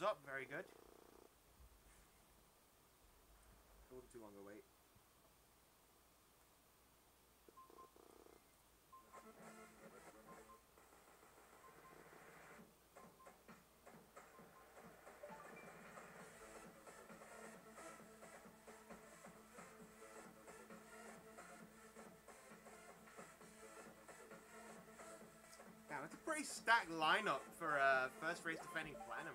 thumbs up. Very good. It wasn't too long to wait. Damn, it's a pretty stacked lineup for uh, first race defending platinum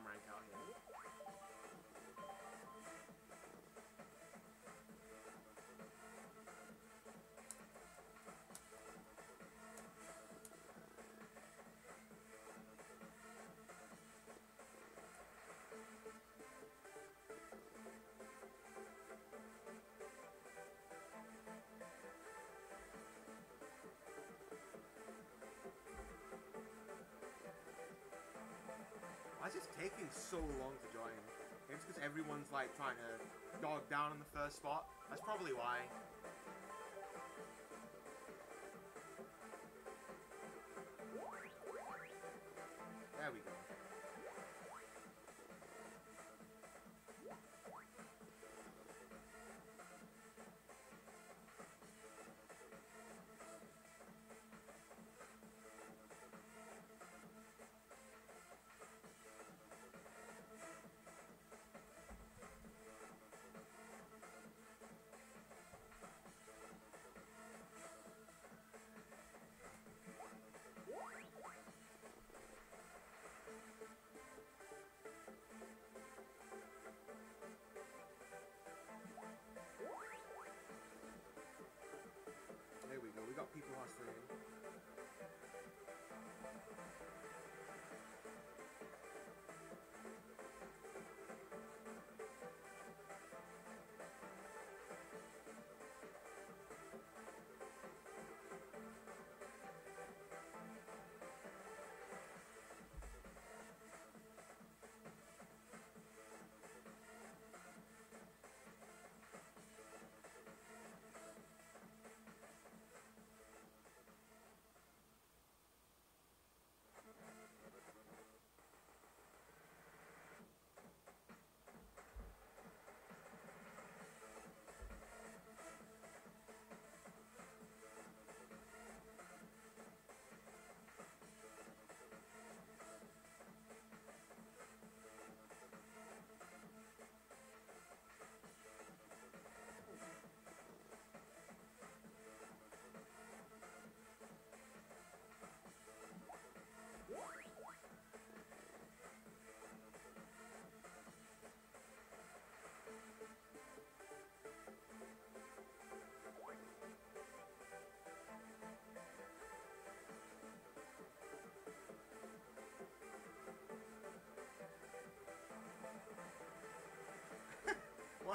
taking so long to join? It's because everyone's like trying to dog down on the first spot. That's probably why.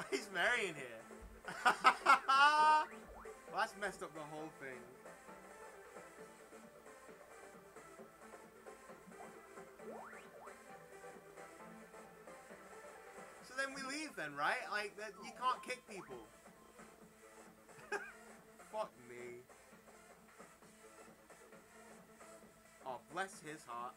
Why is Marion here? well, that's messed up the whole thing. So then we leave then, right? Like, that you can't kick people. Fuck me. Oh, bless his heart.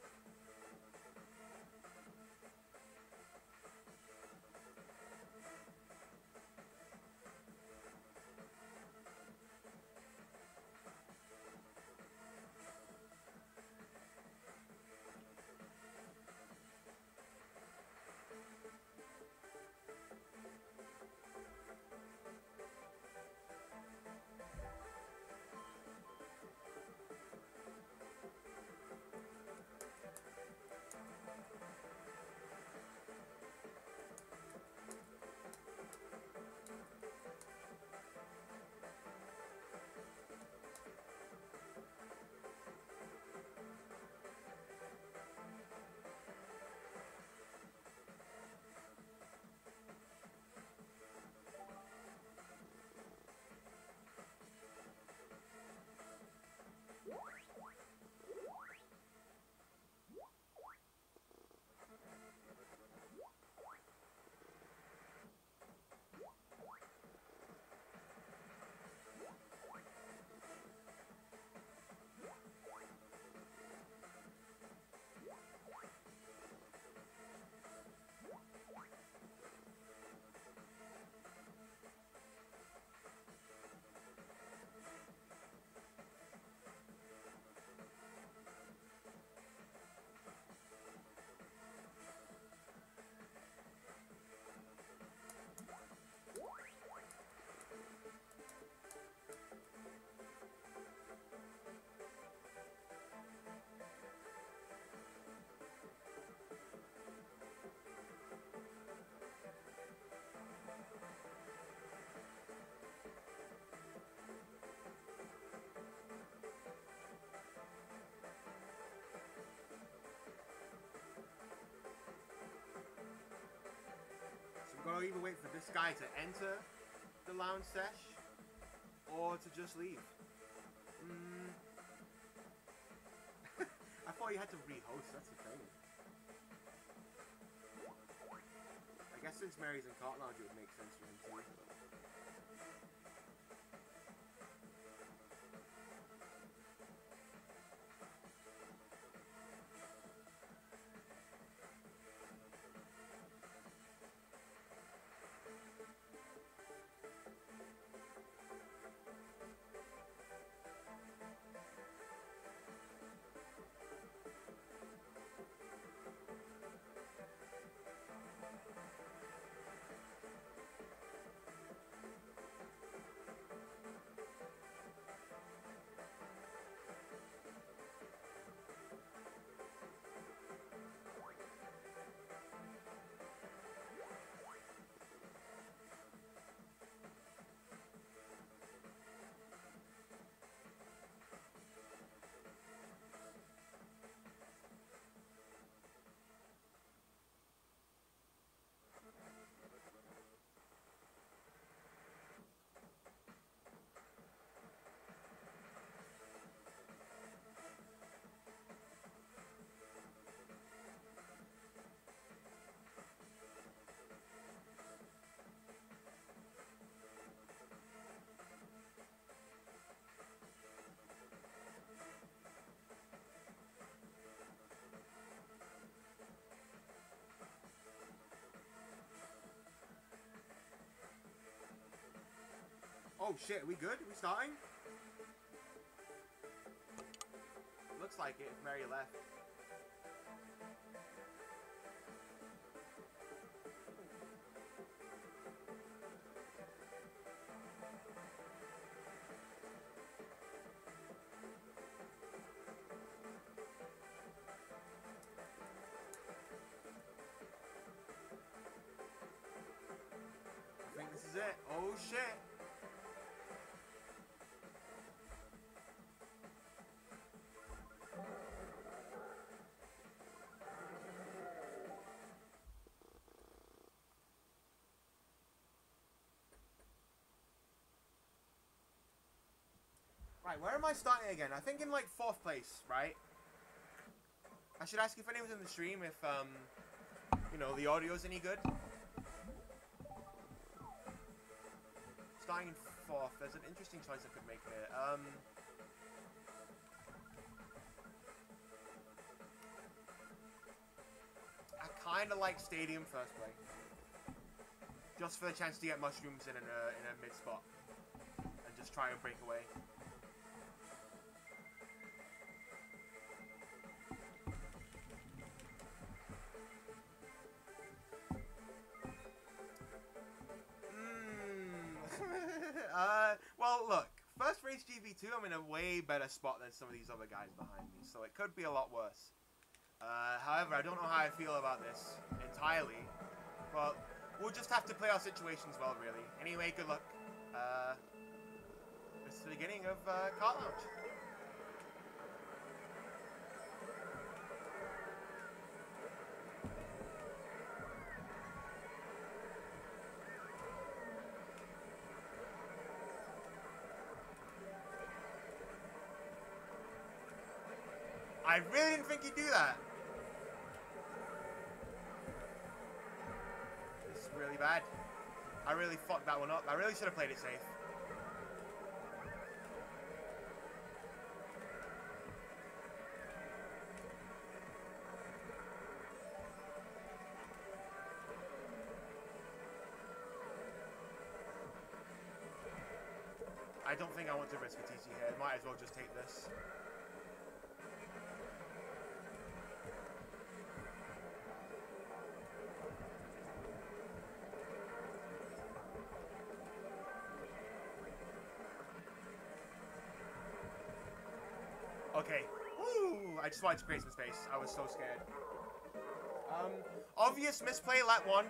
Either wait for this guy to enter the lounge sesh, or to just leave. Mm. I thought you had to rehost, that's the thing. I guess since Mary's in Kart Lounge, it would make sense for him to. Oh shit, are we good? Are we starting? Looks like it if Mary left. I think this is it. Oh shit. Right, where am I starting again? I think in like fourth place, right? I should ask if anyone's in the stream if um you know the audio's any good. Starting in fourth, there's an interesting choice I could make here. Um I kinda like stadium first play. Just for the chance to get mushrooms in a in a mid spot. And just try and break away. Well, look. First race GV2, I'm in a way better spot than some of these other guys behind me, so it could be a lot worse. Uh, however, I don't know how I feel about this entirely, but we'll just have to play our situations well, really. Anyway, good luck. Uh, this is the beginning of uh, Kart Lounge. I really didn't think he'd do that. This is really bad. I really fucked that one up. I really should have played it safe. I don't think I want to risk a TC here. Might as well just take this. Okay. Woo! I just wanted to create some space. I was so scared. Um, obvious misplay, lap one.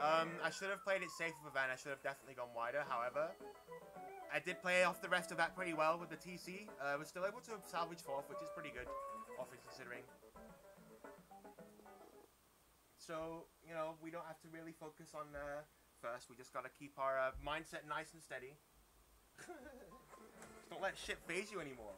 Um, I should have played it safe with a van. I should have definitely gone wider. However, I did play off the rest of that pretty well with the TC. Uh, was still able to salvage fourth, which is pretty good, all considering. So, you know, we don't have to really focus on uh, First, we just gotta keep our uh, mindset nice and steady. Don't let shit phase you anymore.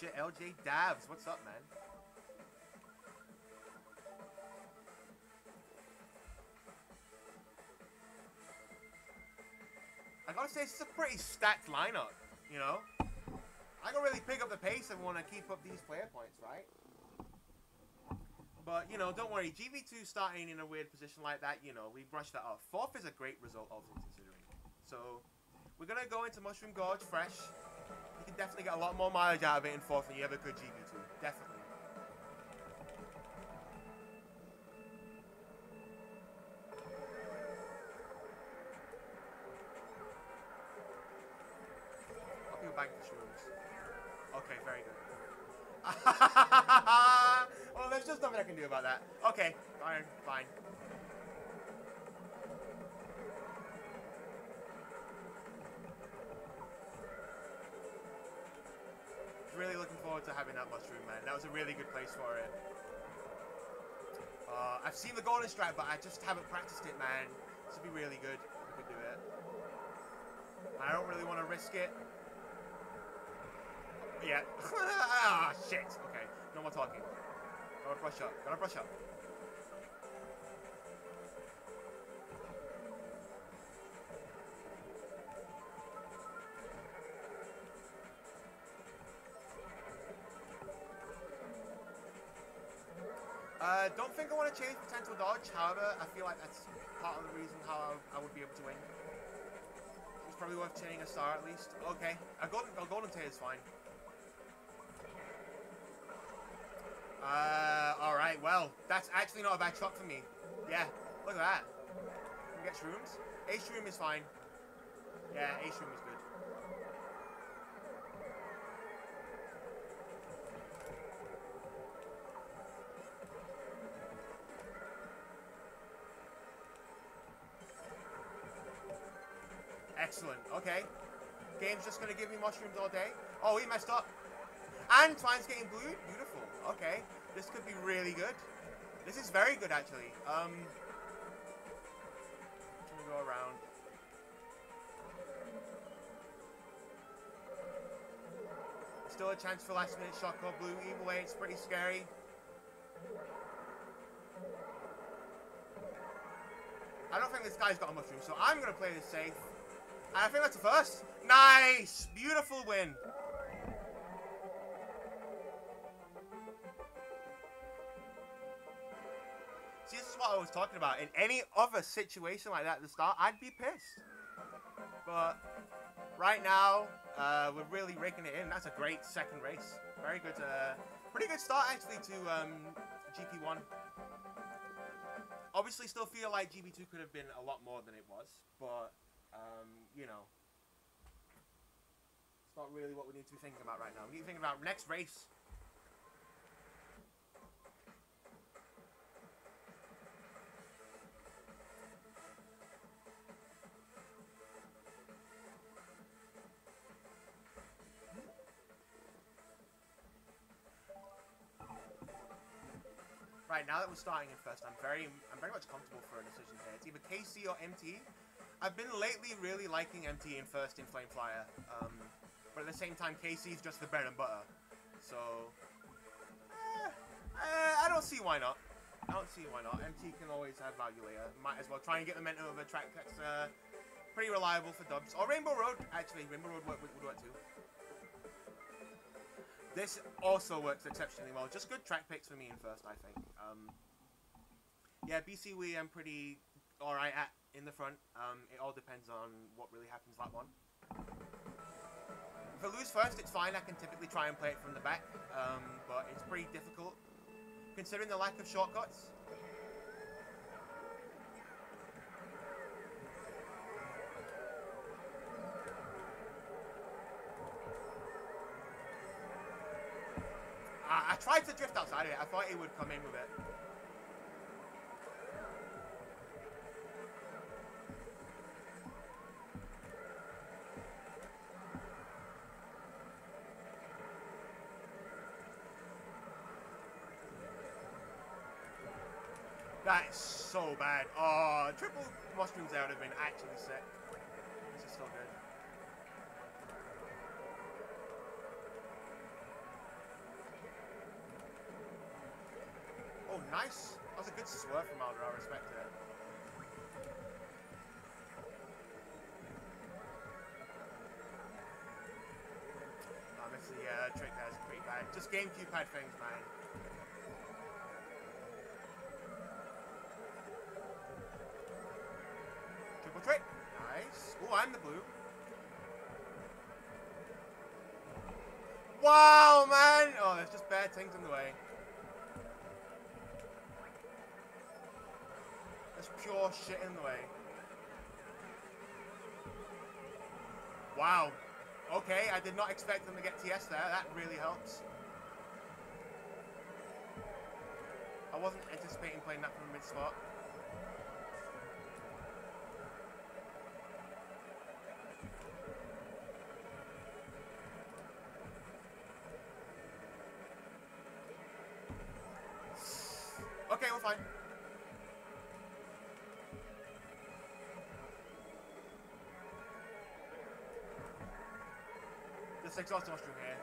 Shit, LJ Dabs, what's up, man? I gotta say, this is a pretty stacked lineup, you know? I can really pick up the pace and want to keep up these player points, right? But, you know, don't worry. GV2 starting in a weird position like that, you know, we brushed that off. Fourth is a great result, all considering. So, we're going to go into Mushroom Gorge fresh. Can definitely get a lot more mileage out of it in fourth than you ever could GV2. Definitely. Shrooms. Okay, very good. well, there's just nothing I can do about that. Okay, fine, fine. Really looking forward to having that mushroom, man. That was a really good place for it. Uh, I've seen the golden stripe, but I just haven't practiced it, man. This would be really good if we could do it. I don't really want to risk it. Yeah. ah, shit. Okay, no more talking. Gotta brush up. Gotta brush up. Don't think I want to change potential dodge. However, I feel like that's part of the reason how I, I would be able to win. It's probably worth chaining a star at least. Okay, a golden, a golden tail is fine. Uh, alright, well, that's actually not a bad shot for me. Yeah, look at that. Can we get shrooms? A shroom is fine. Yeah, A shroom is good. Excellent, okay. Game's just gonna give me mushrooms all day. Oh, he messed up. And Twine's getting blue. Beautiful. Okay. This could be really good. This is very good, actually. Um, we go around? Still a chance for last minute shot call blue. Either way, it's pretty scary. I don't think this guy's got a mushroom, so I'm going to play this safe. I think that's the first. Nice! Beautiful win. See, this is what I was talking about. In any other situation like that at the start, I'd be pissed. But right now, uh, we're really raking it in. That's a great second race. Very good. Uh, pretty good start, actually, to um, GP1. Obviously, still feel like GP2 could have been a lot more than it was. But, um, you know, it's not really what we need to be thinking about right now. We need to think about next race. Right now that we're starting in first, I'm very, I'm very much comfortable for a decision here. It's either KC or MT. I've been lately really liking MT in first in Flame Flyer, um, but at the same time, is just the bread and butter. So, eh, eh, I don't see why not. I don't see why not. MT can always have value later. Might as well try and get the momentum of a track that's uh, pretty reliable for dubs. Or Rainbow Road, actually. Rainbow Road would, would work too. This also works exceptionally well. Just good track picks for me in first, I think. Um, yeah, BC we am pretty alright at in the front. Um, it all depends on what really happens lap one. If I lose first, it's fine. I can typically try and play it from the back, um, but it's pretty difficult considering the lack of shortcuts. I, I tried to drift outside of it. I thought he would come in with it. That is so bad. Oh, triple mushrooms there would have been actually sick. This is still good. Oh, nice. That was a good swerve from Alder. I respect it. I missed the uh, trick there. It's pretty bad. Just GameCube had things, man. I'm the blue. Wow, man! Oh, there's just bad things in the way. There's pure shit in the way. Wow. Okay, I did not expect them to get TS there. That really helps. I wasn't anticipating playing that from the Okay, we're fine. Just exhaust mushroom here.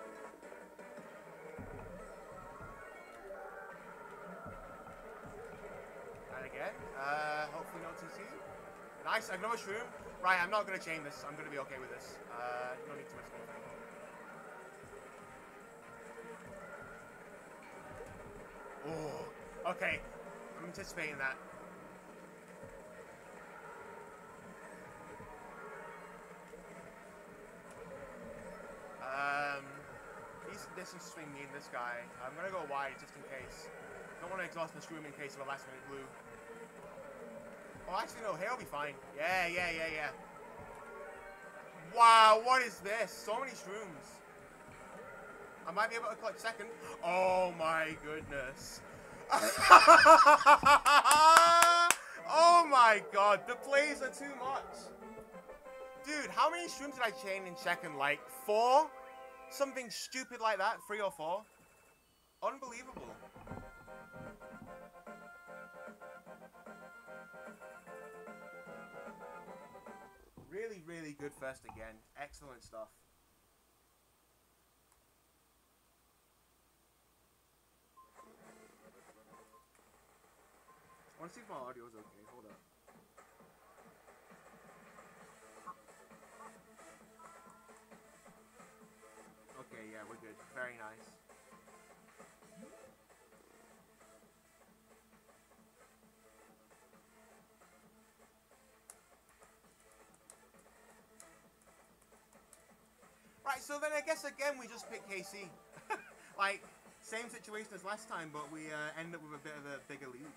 And again, uh, hopefully no TC. Nice, I know mushroom. Right, I'm not gonna chain this. I'm gonna be okay with this. Uh, no need to risk anything. Okay. I'm anticipating that. Um, decent distance between me and this guy. I'm gonna go wide just in case. Don't want to exhaust my scream in case of a last minute blue. Oh, actually no, he'll be fine. Yeah, yeah, yeah, yeah. Wow, what is this? So many shrooms. I might be able to clutch second. Oh my goodness. oh my god, the plays are too much. Dude, how many shrooms did I chain in second? Like four? Something stupid like that? Three or four? Unbelievable. Really, really good first again. Excellent stuff. I want to see if my audio is okay. Hold up. Okay, yeah, we're good. Very nice. Right, so then I guess again we just pick KC. like, same situation as last time, but we uh, end up with a bit of a bigger lead.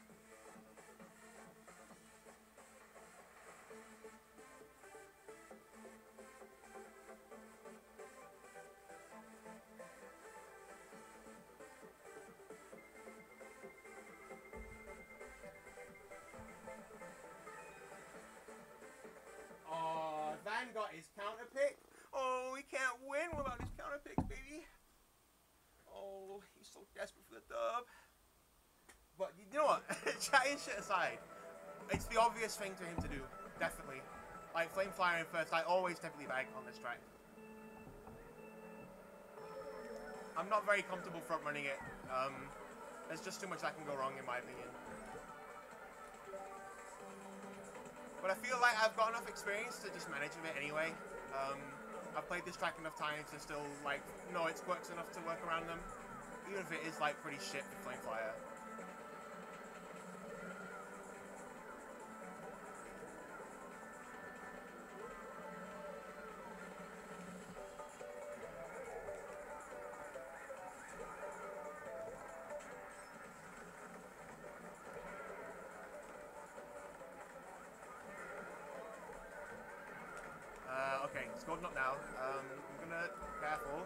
Chatting shit aside, it's the obvious thing for him to do. Definitely. Like Flame Flyer in first, I always definitely bag on this track. I'm not very comfortable front running it. Um, there's just too much that can go wrong in my opinion. But I feel like I've got enough experience to just manage with it anyway. Um, I've played this track enough times to still like know its quirks enough to work around them, even if it is like pretty shit with Flame Flyer. Okay, it's now. Um, I'm gonna careful.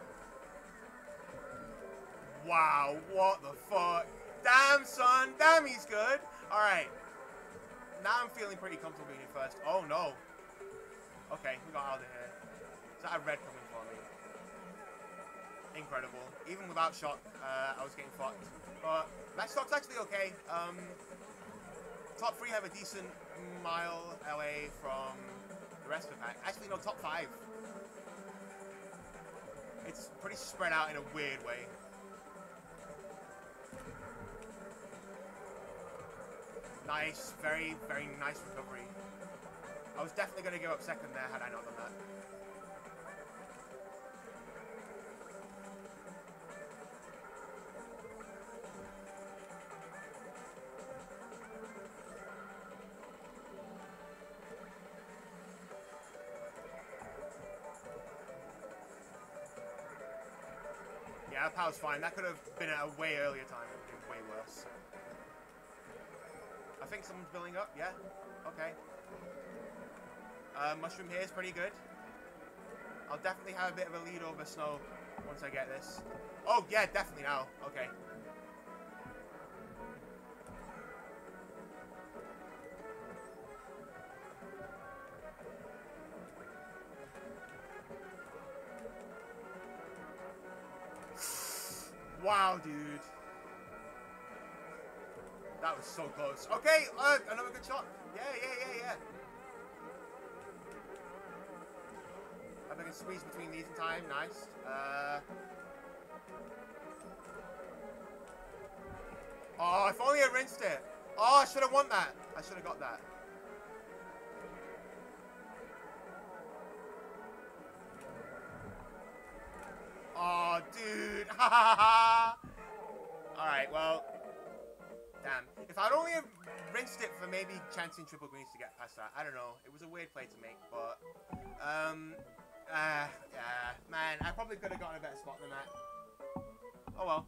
Wow, what the fuck? Damn, son. Damn, he's good. All right. Now I'm feeling pretty comfortable being in first. Oh no. Okay, we got out of here. Is that a red coming for me? Incredible. Even without shock, uh, I was getting fucked. But that stock's actually okay. Um, top three have a decent mile away from the rest of the pack. Actually, no, top five. It's pretty spread out in a weird way. Nice, very, very nice recovery. I was definitely going to give up second there had I not done that. Power's fine. That could have been at a way earlier time. It would have been way worse. I think someone's building up. Yeah. Okay. Uh, mushroom here is pretty good. I'll definitely have a bit of a lead over Snow once I get this. Oh, yeah, definitely now. Okay. Wow, dude. That was so close. Okay, uh, another good shot. Yeah, yeah, yeah, yeah. I can squeeze between these in time, nice. Uh, oh, if only I rinsed it. Oh, I should have won that. I should have got that. Alright, well. Damn. If I'd only have rinsed it for maybe chancing triple greens to get past that. I don't know. It was a weird play to make, but... Um... Uh, yeah, man, I probably could have gotten a better spot than that. Oh well.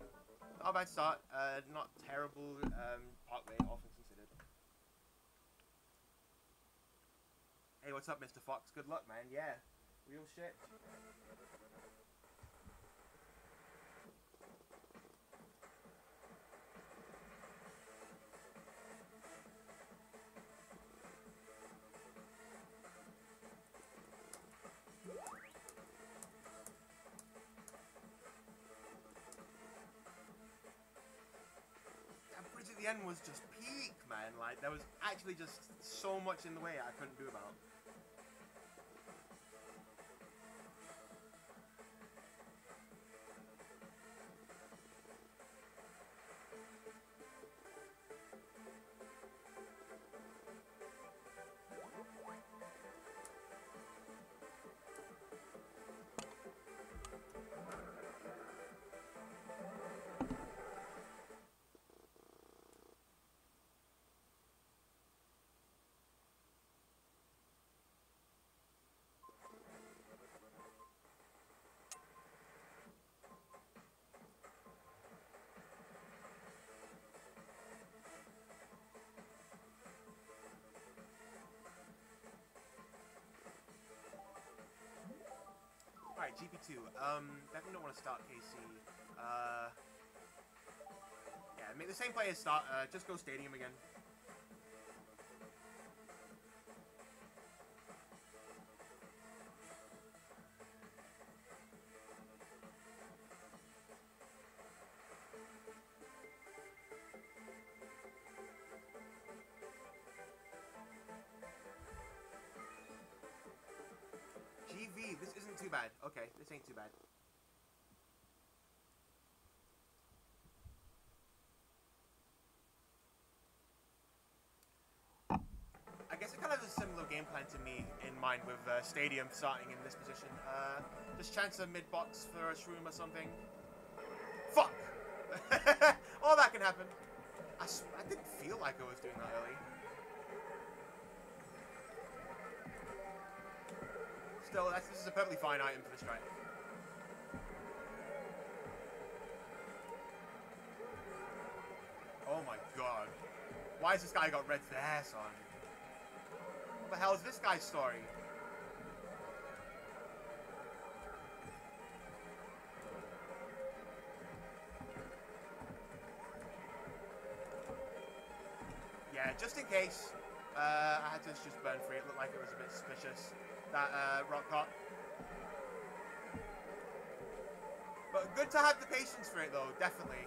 Not a bad start. Uh, not terrible um, parkway, things considered. Hey, what's up, Mr. Fox? Good luck, man. Yeah. Real shit. End was just peak, man. Like, there was actually just so much in the way I couldn't do about. GP2. Um, definitely don't want to start KC. Uh, yeah, make the same players start. Uh, just go Stadium again. This ain't too bad. I guess it kind of has a similar game plan to me in mind with uh, Stadium starting in this position. Uh, just chance a mid box for a shroom or something. Fuck! All that can happen. I didn't feel like I was doing that early. Still, this is a perfectly fine item for the strike. Oh my god. Why has this guy got red there, son? What the hell is this guy's story? Yeah, just in case, uh, I had to just burn free. It looked like it was a bit suspicious that uh, rock cut. But good to have the patience for it though, definitely.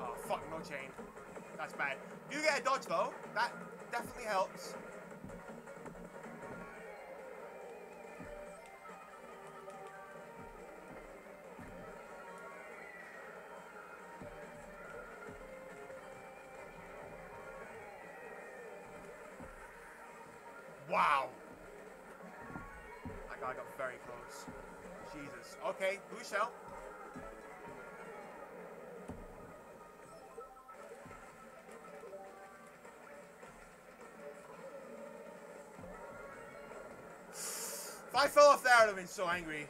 Oh fuck, no chain. That's bad. Do get a dodge though. That definitely helps. That guy got very close. Jesus. Okay, blue shell. If I fell off there, I'd have been so angry.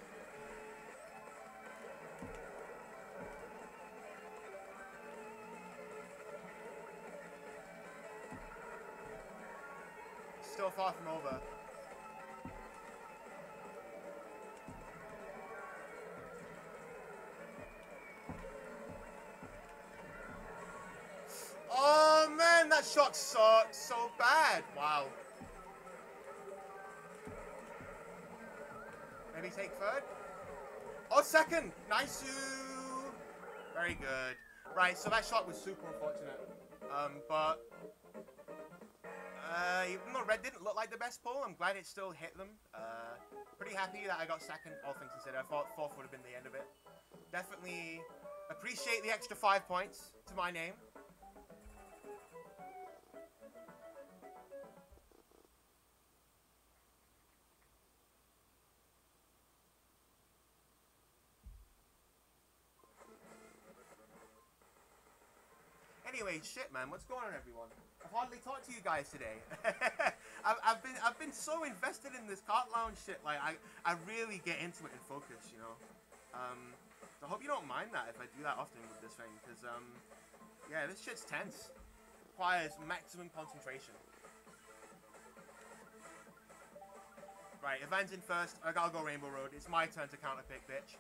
Second! Nice! Very good. Right, so that shot was super unfortunate. Um, but... Uh, even though red didn't look like the best pull, I'm glad it still hit them. Uh, pretty happy that I got second, all things considered. I thought fourth would have been the end of it. Definitely appreciate the extra five points to my name. Shit, man, what's going on, everyone? I've hardly talked to you guys today. I've, I've been I've been so invested in this kart lounge shit. Like I I really get into it and focus, you know. Um, so I hope you don't mind that if I do that often with this thing, because um, yeah, this shit's tense. Requires maximum concentration. Right, Ivan's in first. I gotta go Rainbow Road. It's my turn to counter pick, bitch.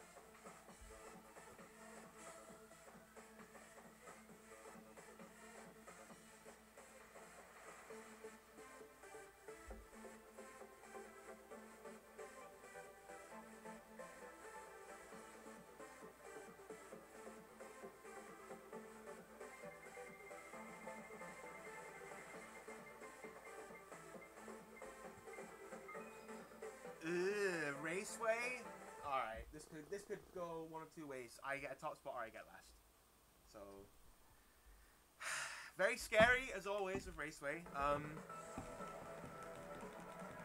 One of two ways. I get a top spot or I get last. So very scary as always with raceway. Um,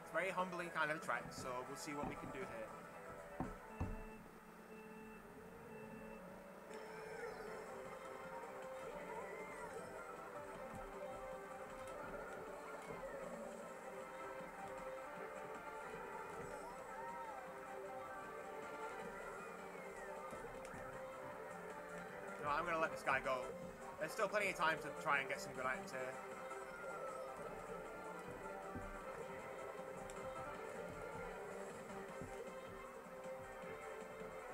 it's very humbling kind of track. So we'll see what we can do here. I'm gonna let this guy go. There's still plenty of time to try and get some good items here.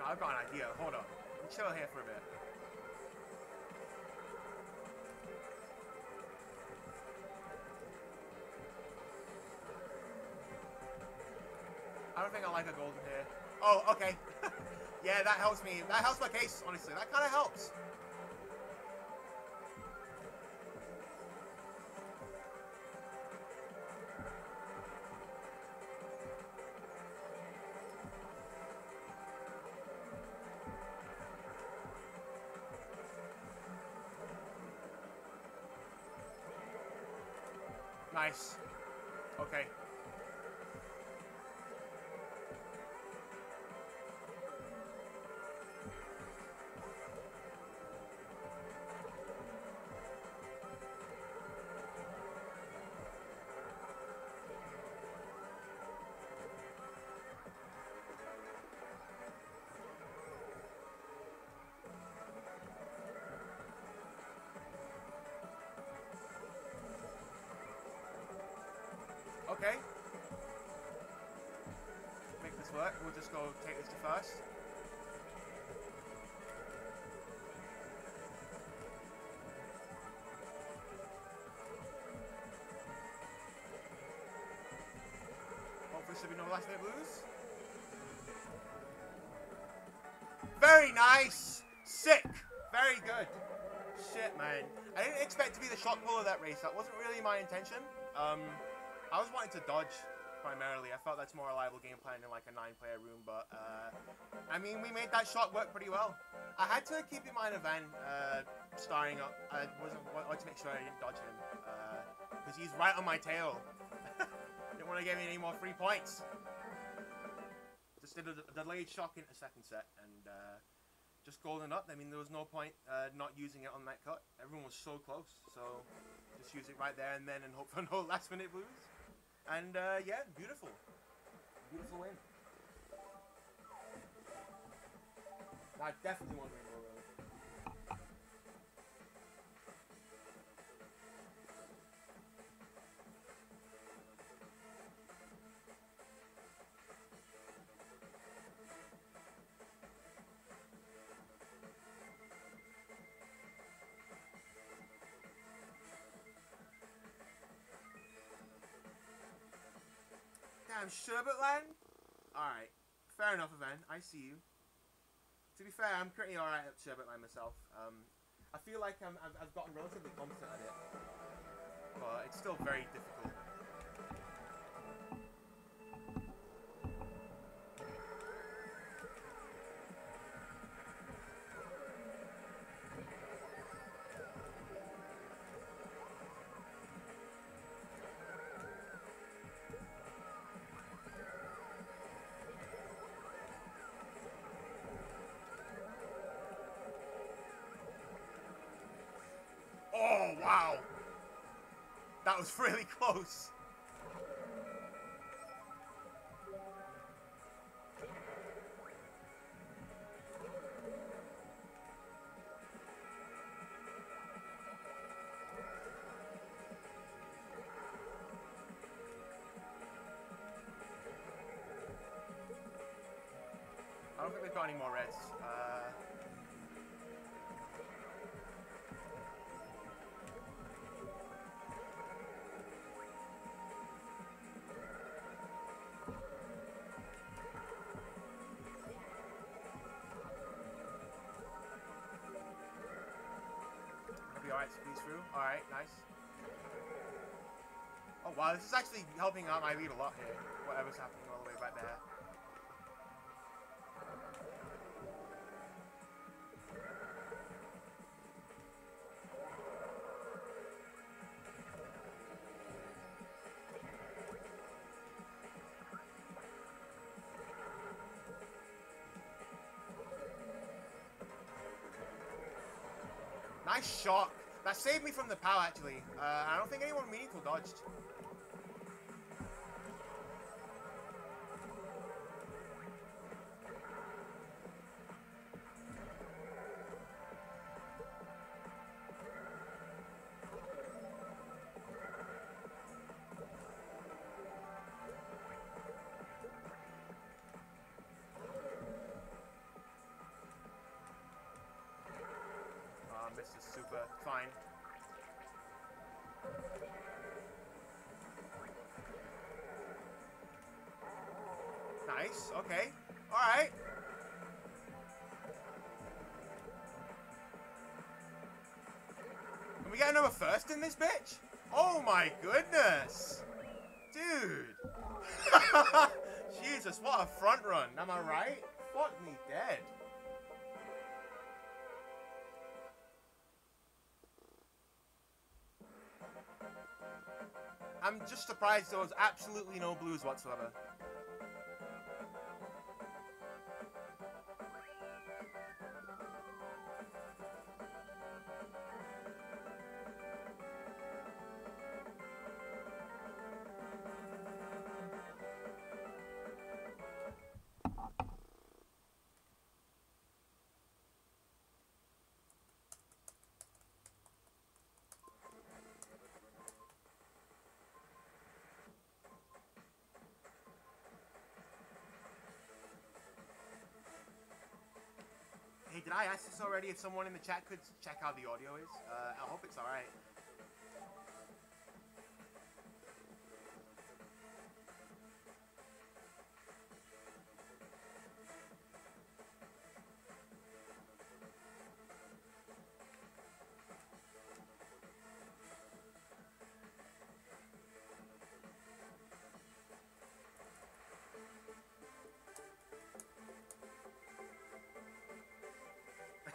I've got an idea. Hold on. Chill here for a bit. I don't think I like a golden here. Oh, okay. yeah, that helps me. That helps my case, honestly. That kind of helps. Okay. Make this work. We'll just go take this to first. Hopefully should be no last minute blues. Very nice. Sick. Very good. shit, man. I didn't expect to be the shot puller that race. That wasn't really my intention. Um, I was wanting to dodge primarily. I felt that's more reliable game plan in like a nine-player room, but uh, I mean, we made that shot work pretty well. I had to keep in mind Van uh, starring up. I wanted to make sure I didn't dodge him because uh, he's right on my tail. didn't want to give me any more free points. Just did a, delayed shock into second set and uh, just golden up. I mean, there was no point uh, not using it on that cut. Everyone was so close, so just use it right there and then and hope for no last minute blues. And uh, yeah, beautiful. Beautiful win. I definitely want Rainbow Road. Damn, Sherbetland? Alright. Fair enough, Evan. I see you. To be fair, I'm pretty alright at Sherbetland myself. Um, I feel like I'm, I've, I've gotten relatively competent at it. But it's still very difficult. Was really close. Alright, squeeze through. Alright, nice. Oh wow, this is actually helping out my lead a lot here. Whatever's happening all the way back there. Nice shot. That saved me from the pow, actually. Uh, I don't think anyone meaningful dodged. Nice. Okay. All right. Can we get another first in this bitch? Oh my goodness, dude. Jesus, what a front run. Am I right? Fuck me dead. I'm just surprised there was absolutely no blues whatsoever. Did I ask this already? If someone in the chat could check how the audio is? Uh, I hope it's alright.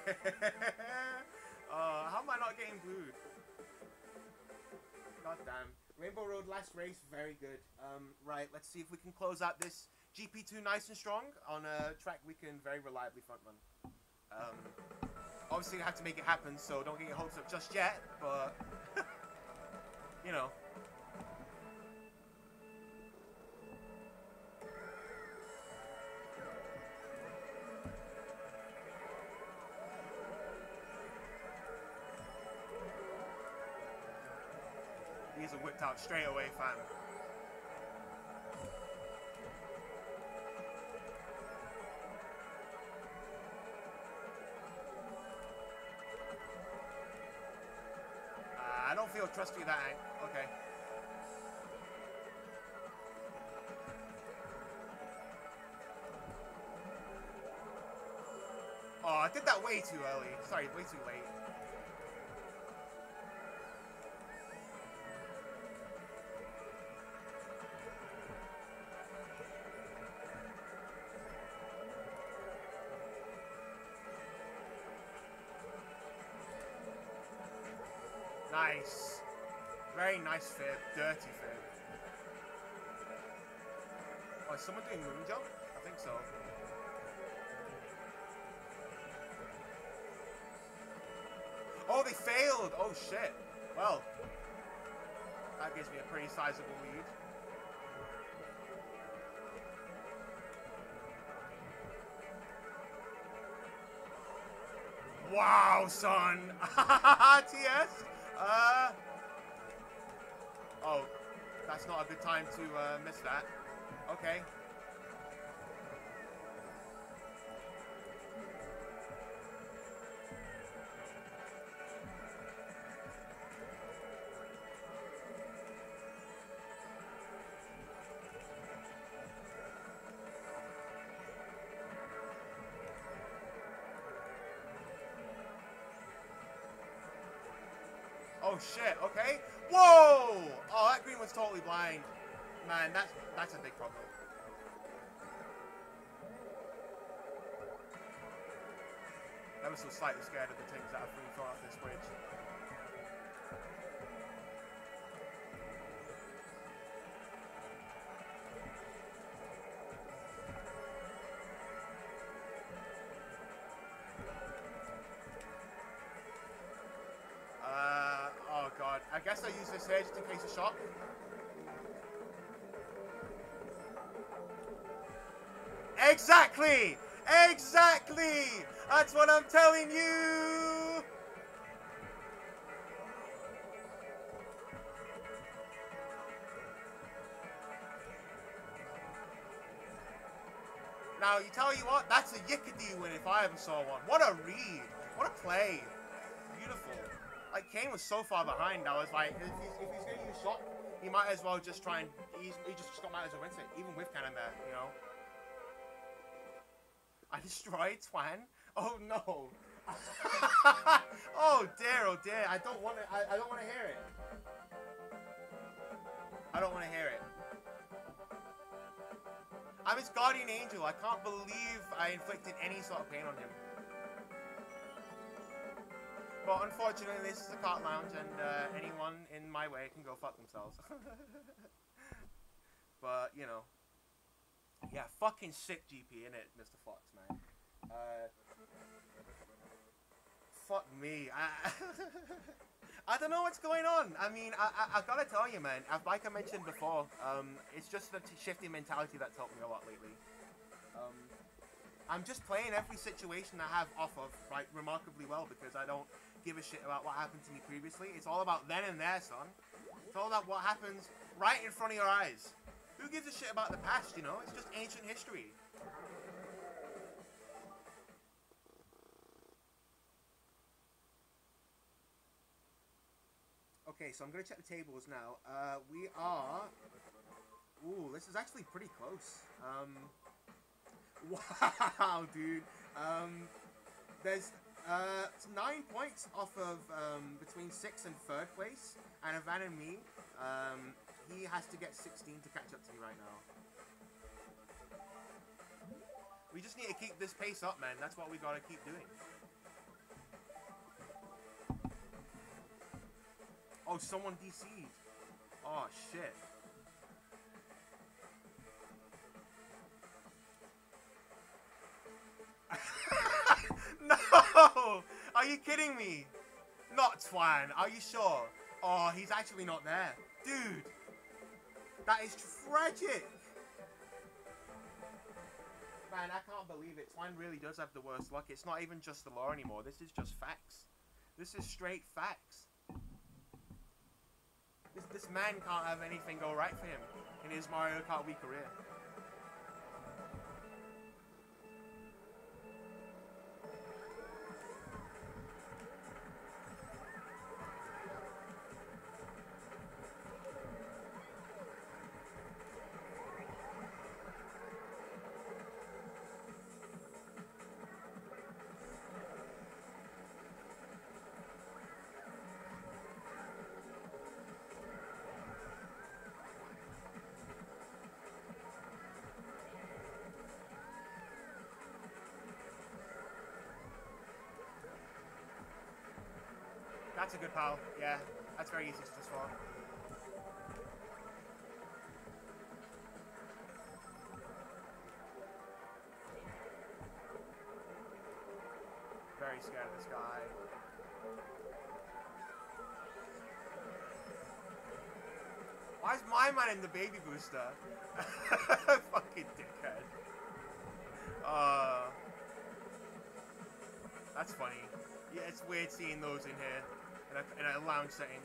uh, how am I not getting blued? God damn. Rainbow Road last race, very good. Um, right, let's see if we can close out this GP2 nice and strong on a track we can very reliably front run. Um, obviously, I have to make it happen, so don't get your hopes up just yet, but, you know. Out straight away, fam. Uh, I don't feel trusty that. Okay. Oh, I did that way too early. Sorry, way too late. Is someone doing moon jump? I think so. Oh, they failed! Oh, shit. Well, that gives me a pretty sizable lead. Wow, son! TS? Uh... Oh, that's not a good time to uh, miss that. Okay. Oh shit, okay. Whoa! Oh, that green was totally blind. Man, that's that's a big problem. I was so slightly scared of the things that been thrown off this bridge. Uh, oh god. I guess I use this just in case of shock. Exactly! Exactly! That's what I'm telling you! Now, you tell you what, that's a Yickadee win if I ever saw one. What a read! What a play! Beautiful. Like, Kane was so far behind, I was like, if he's, if he's going to shock, he might as well just try and, he's, he just got might as well rinse it, even with Cannon there, you know? I destroyed Twan? Oh no! oh dear, oh dear, I don't want to, I, I don't want to hear it. I don't want to hear it. I'm his guardian angel. I can't believe I inflicted any sort of pain on him. But unfortunately, this is a kart lounge, and uh, anyone in my way can go fuck themselves. but, you know. Yeah, fucking sick GP, innit, Mr. Fox, man. Uh, fuck me. I, I don't know what's going on. I mean, I, I, I gotta tell you, man. Like I mentioned before, um, it's just the shifting mentality that's helped me a lot lately. Um, I'm just playing every situation I have off of like remarkably well because I don't give a shit about what happened to me previously. It's all about then and there, son. It's all about what happens right in front of your eyes. Who gives a shit about the past, you know? It's just ancient history. Okay, so I'm gonna check the tables now. Uh, we are. Ooh, this is actually pretty close. Um, wow, dude. Um, there's uh, nine points off of um, between sixth and third place, and Ivan and me. Um, he has to get 16 to catch up to me right now. We just need to keep this pace up, man. That's what we gotta keep doing. Oh, someone DC'd. Oh, shit. no! Are you kidding me? Not Twan, are you sure? Oh, he's actually not there. Dude! That is tragic! Man, I can't believe it. Twan really does have the worst luck. It's not even just the law anymore. This is just facts. This is straight facts. This, this man can't have anything go right for him in his Mario Kart Wii career. That's a good pal. Yeah, that's very easy to just fall. Very scared of this guy. Why is my man in the baby booster? Fucking dickhead. Uh, that's funny. Yeah, it's weird seeing those in here in a, in a lounge setting.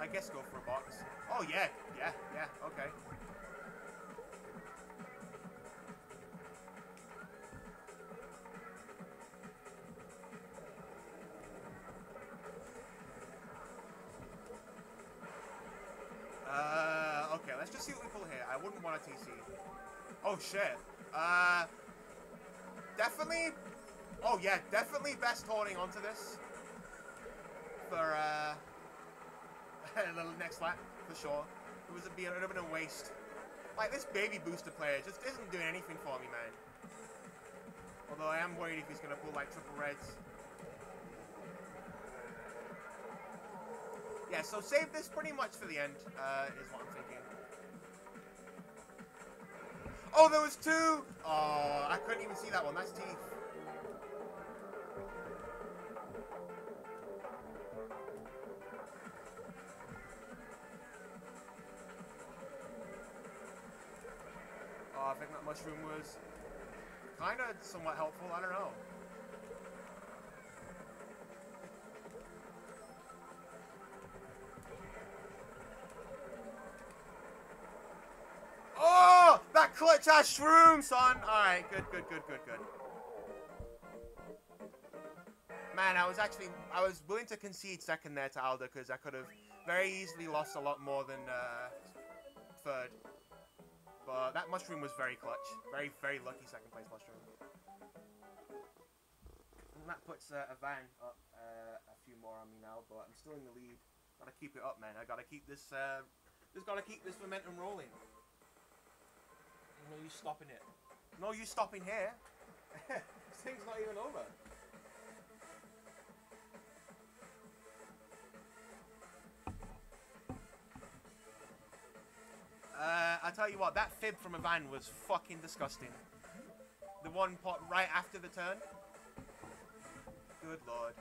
I guess go for a box. Oh yeah, yeah, yeah. Okay. Uh, okay, let's just see what we pull here. I wouldn't want a TC. Oh shit. Uh, definitely. Oh yeah, definitely best holding onto this for uh, the next lap for sure. It was a, bit of a waste. Like this baby booster player just isn't doing anything for me, man. Although I am worried if he's gonna pull like triple reds. Yeah, so save this pretty much for the end, uh, is what I'm thinking. Oh, there was two! Oh, I couldn't even see that one. That's teeth. Mushroom was kind of somewhat helpful. I don't know. Oh, that clutch ass shroom, son. All right, good, good, good, good, good. Man, I was actually, I was willing to concede second there to Alder because I could have very easily lost a lot more than uh, third. But that mushroom was very clutch. Very, very lucky second place mushroom. And that puts uh, a van up uh, a few more on me now, but I'm still in the lead. Gotta keep it up, man. I gotta keep this, uh, just gotta keep this momentum rolling. No use stopping it. No use stopping here. this thing's not even over. Uh, I tell you what, that fib from a van was fucking disgusting. The one pot right after the turn. Good lord.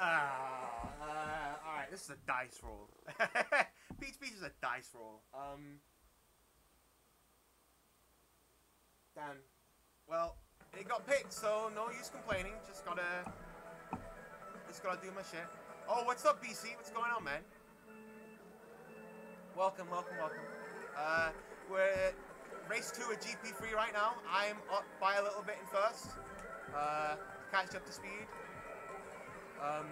Ah, uh, alright, this is a dice roll. Peach Beach is a dice roll. Um, damn. Well, it got picked, so no use complaining. Just gotta, just gotta do my shit. Oh, what's up, BC? What's going on, man? Welcome, welcome, welcome. Uh, we're race 2 of GP3 right now. I'm up by a little bit in first. Uh, catch up to speed. Um,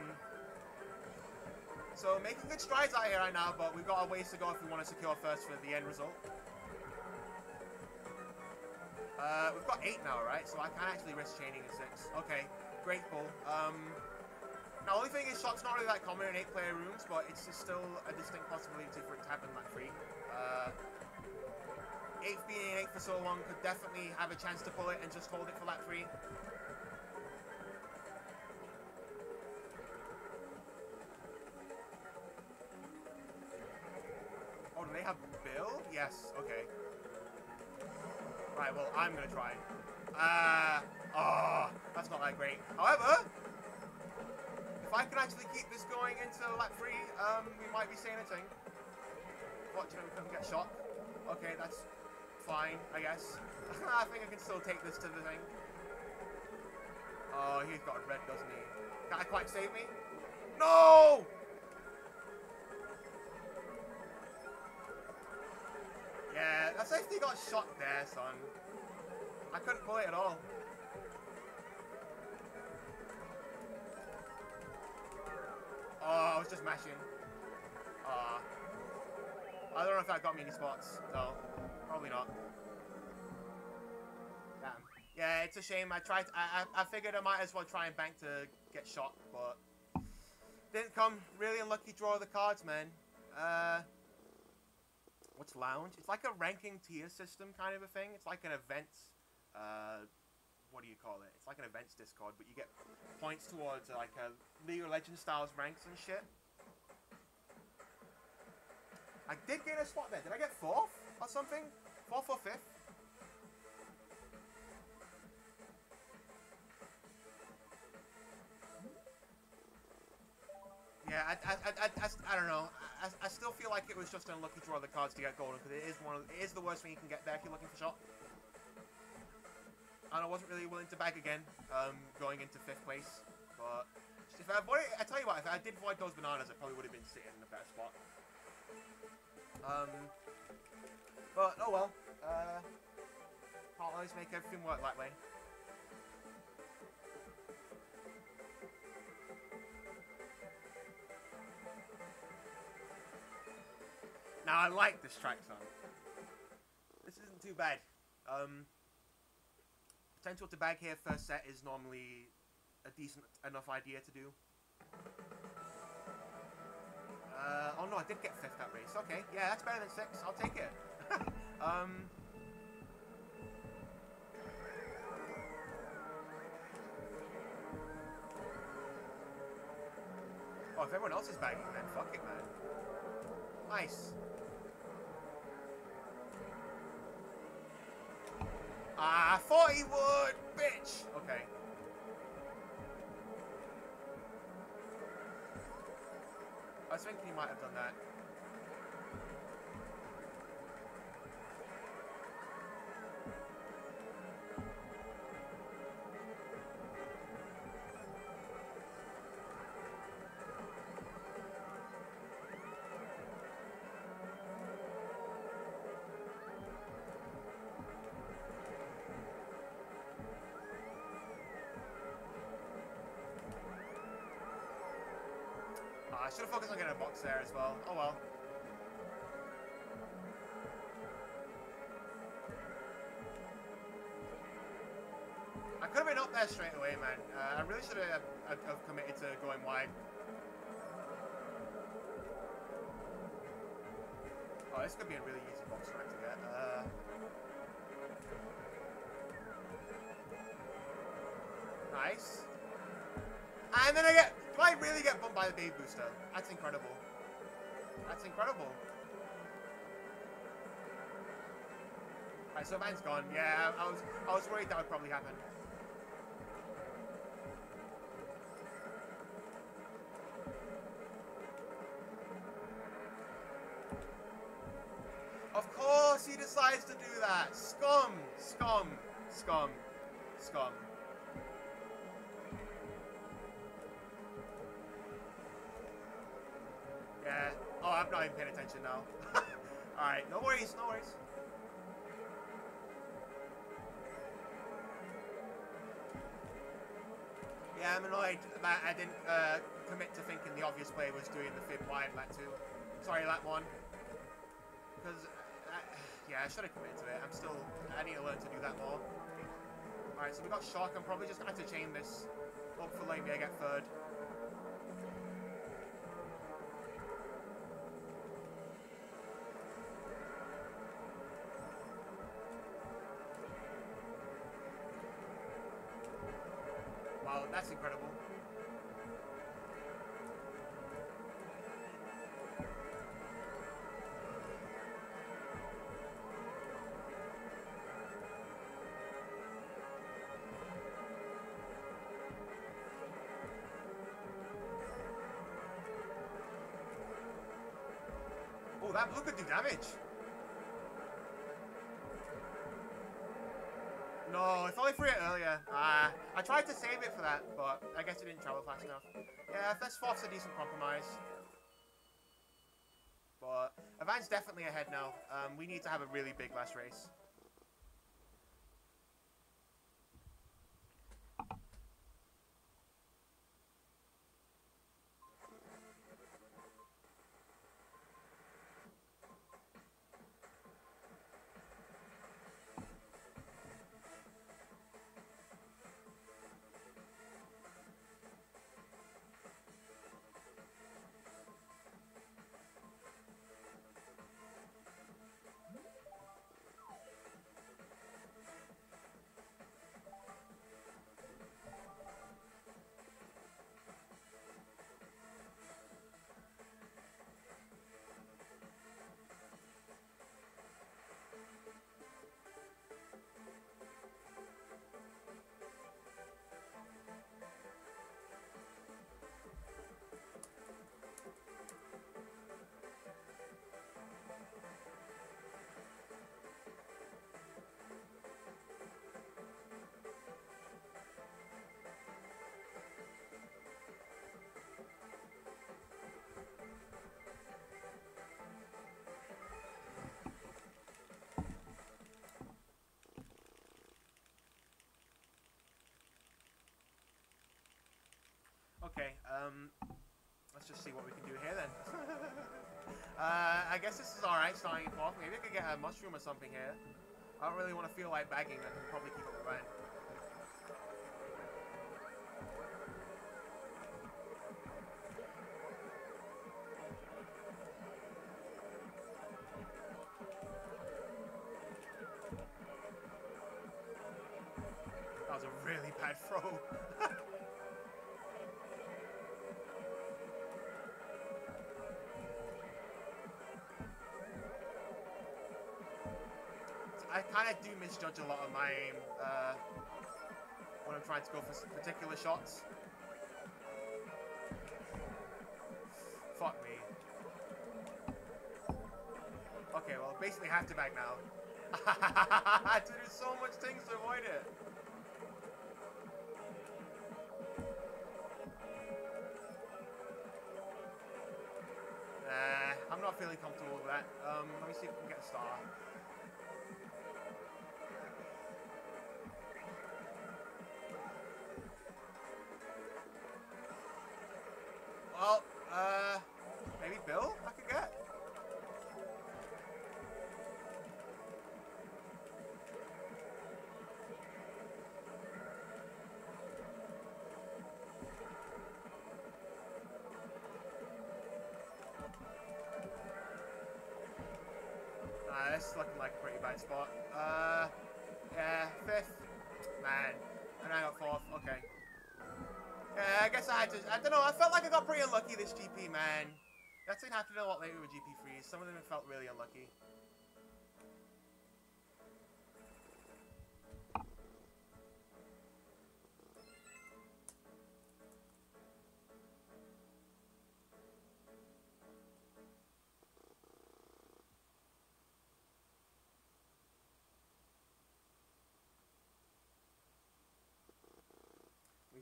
so making good strides out here right now, but we've got a ways to go if we want to secure first for the end result. Uh, we've got eight now, right? So I can actually risk chaining in six. Okay, great pull. Um, now, only thing is, shot's not really that common in eight-player rooms, but it's still a distinct possibility for it to happen like three. Uh, eighth being in eight for so long could definitely have a chance to pull it and just hold it for that three. Do they have Bill? Yes, okay. Right, well, I'm gonna try. Ah, uh, oh, that's not that great. However, if I can actually keep this going into lap 3, um, we might be saying a thing. Fortunately, we couldn't get shot. Okay, that's fine, I guess. I think I can still take this to the thing. Oh, he's got a red, doesn't he? Can I quite save me? No! Yeah, that safety got shot there, son. I couldn't pull it at all. Oh, I was just mashing. Ah. Uh, I don't know if that got me any spots. No, probably not. Damn. Yeah, it's a shame. I tried. I, I, I figured I might as well try and bank to get shot, but didn't come. Really unlucky draw of the cards, man. Uh, what's lounge? It's like a ranking tier system kind of a thing. It's like an events. Uh, what do you call it? It's like an events Discord, but you get points towards uh, like a League of Legends styles ranks and shit. I did get a spot there. Did I get fourth or something? Fourth or fifth? Yeah, I, I, I, I, don't know. I, I still feel like it was just an unlucky draw of the cards to get golden because it is one of, it is the worst thing you can get there if you're looking for shot. And I wasn't really willing to bag again, um, going into fifth place. But if I avoided, I tell you what, if I did avoid those bananas, I probably would have been sitting in a better spot. Um, but oh well. Uh, can't always make everything work that way. Now I like this track song. This isn't too bad. Um, potential to bag here first set is normally a decent enough idea to do. Uh, oh no, I did get fifth that race. Okay, yeah, that's better than six. I'll take it. um, oh, if everyone else is bagging, then fuck it, man. Nice. Ah, I thought he would, bitch. Okay. I was thinking he might have done that. I should have focused on getting a box there as well. Oh well. I could have been up there straight away, man. Uh, I really should have, have, have committed to going wide. Oh, this could be a really easy box track to get. Uh, nice. And then I get... Really get bumped by the baby booster? That's incredible. That's incredible. Alright, so man's gone. Yeah, I was I was worried that would probably happen. Of course he decides to do that. Scum! Scum! Scum! Scum. I'm not even paying attention now. Alright, no worries, no worries. Yeah, I'm annoyed that I didn't uh, commit to thinking the obvious play was doing the fib wide lat 2. Sorry, lat 1. Because, uh, yeah, I should have committed to it. I'm still, I need to learn to do that more. Alright, so we got shock. I'm probably just going to have to chain this. Hopefully, maybe I get third. That's incredible. Oh, that blue could do damage. Tried to save it for that, but I guess it didn't travel fast enough. Yeah, this fourth's a decent compromise. But Avan's definitely ahead now. Um, we need to have a really big last race. Okay, um, let's just see what we can do here then. uh, I guess this is alright starting fourth. Maybe I could get a mushroom or something here. I don't really want to feel like bagging and probably keep it right. That was a really bad throw. I kind of do misjudge a lot of my aim uh, when I'm trying to go for particular shots. Fuck me. Okay, well, basically have to back now. To do so much things to avoid it. Uh, this is looking like a pretty bad spot. Uh, yeah, fifth. Man. And I got fourth. Okay. Yeah, I guess I had to. I don't know. I felt like I got pretty unlucky this GP, man. That's gonna happen a lot later with GP freeze. Some of them felt really unlucky.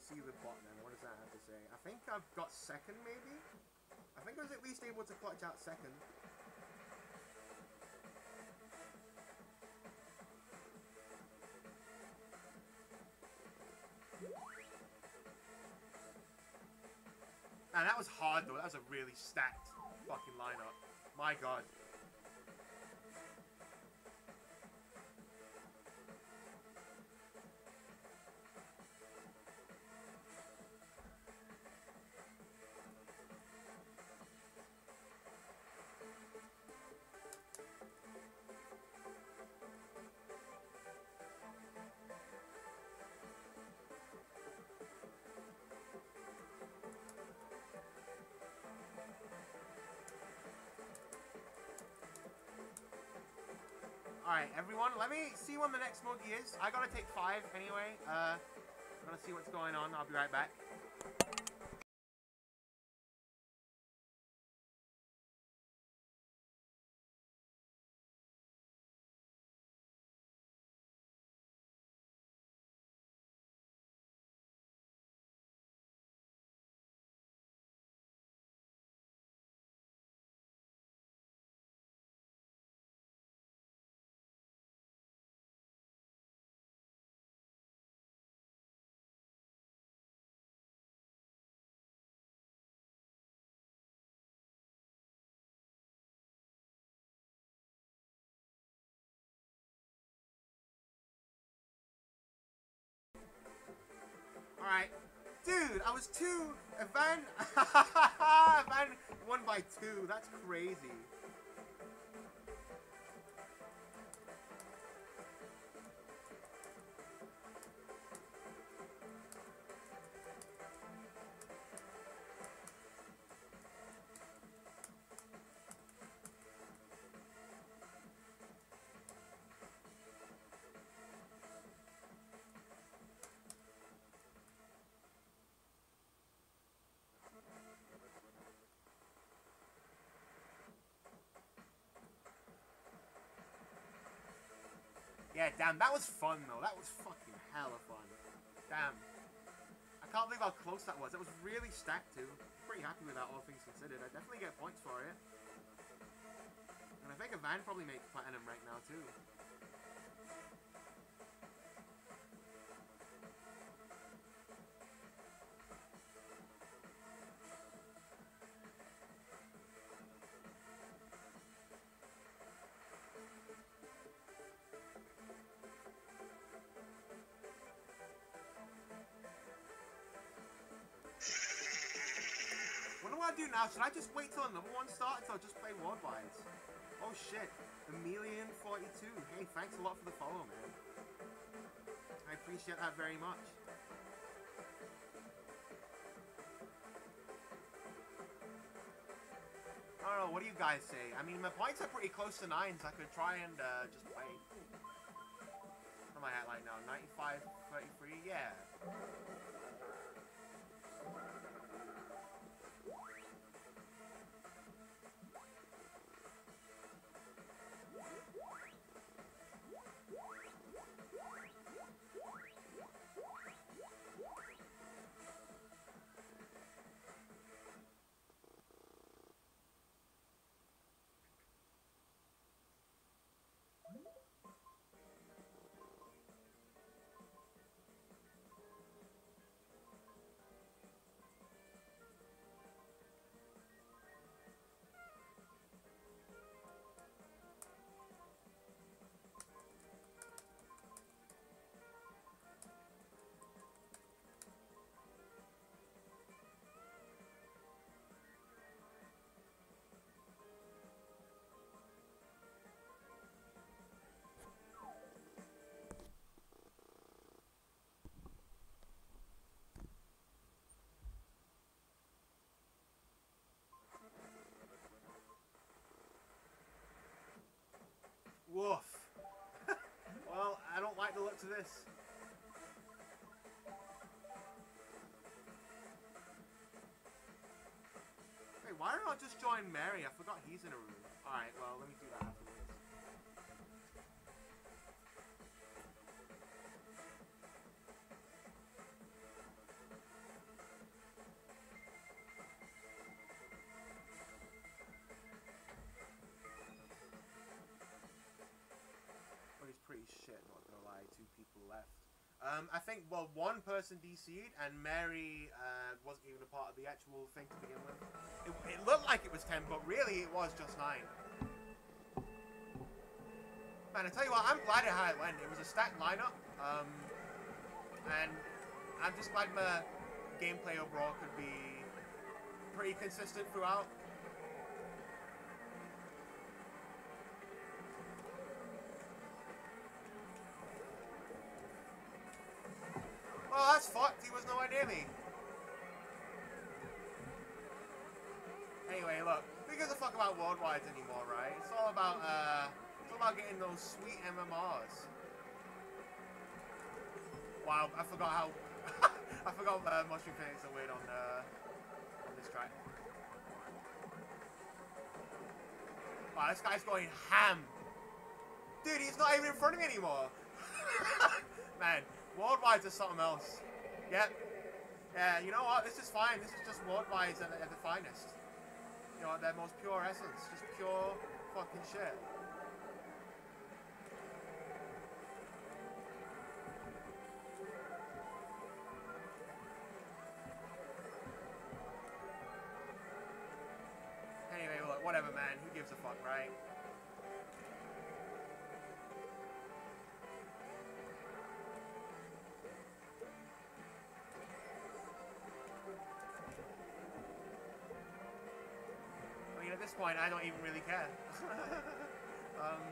See the bot then. What does that have to say? I think I've got second, maybe? I think I was at least able to clutch out second. Man, that was hard though. That was a really stacked fucking lineup. My god. Alright, everyone, let me see when the next Smokey is. I gotta take five anyway. Uh, I'm gonna see what's going on. I'll be right back. Dude, I was two. Van. Van won by two. That's crazy. Yeah, damn, that was fun though. That was fucking hella fun. Damn. I can't believe how close that was. That was really stacked too. Pretty happy with that, all things considered. I definitely get points for it. And I think a van probably makes platinum right now too. Now? Should I just wait till another one starts or just play Worldwides? Oh shit. Emelian42. Hey, thanks a lot for the follow, man. I appreciate that very much. I don't know, what do you guys say? I mean, my points are pretty close to nines. I could try and uh, just play. What am I at like now? 95, 33? Yeah. Woof. well, I don't like the looks of this. Hey, why don't I just join Mary? I forgot he's in a room. Alright, well, let me do that Um, I think well, one person DC'd, and Mary uh, wasn't even a part of the actual thing to begin with. It, it looked like it was ten, but really it was just nine. Man, I tell you what, I'm glad how it went. It was a stacked lineup, um, and I'm just glad my gameplay overall could be pretty consistent throughout. Well, fucked. He was nowhere near me. Anyway, look, who gives a fuck about worldwides anymore, right? It's all about, uh, it's all about getting those sweet MMRs. Wow, I forgot how, I forgot uh, Mushroom physics are weird on, uh, on this track. Wow, this guy's going ham. Dude, he's not even in front of me anymore. Man, worldwides are something else. Yep. Yeah, you know what? This is fine. This is just worldwides at, at the finest. You know, their most pure essence. Just pure fucking shit. Anyway, look, whatever, man. Who gives a fuck, right? Point, I don't even really care. um,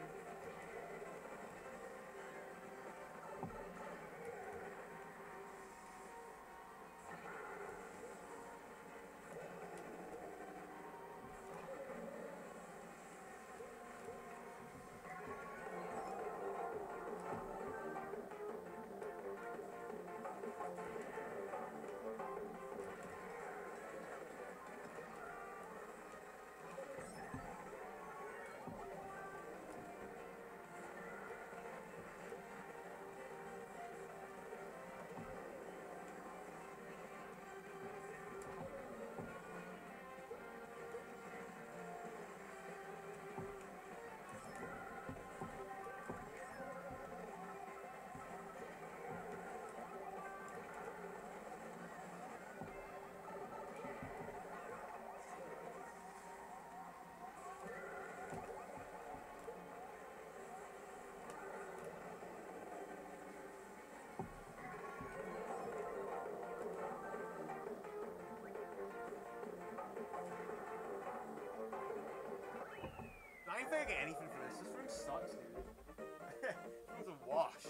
I gonna get anything for this. This room sucks, dude. this room's a wash.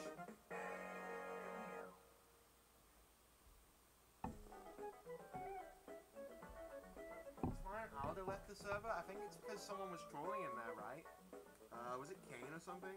Why aren't Alder left the server? I think it's because someone was trolling in there, right? Uh, was it Kane or something?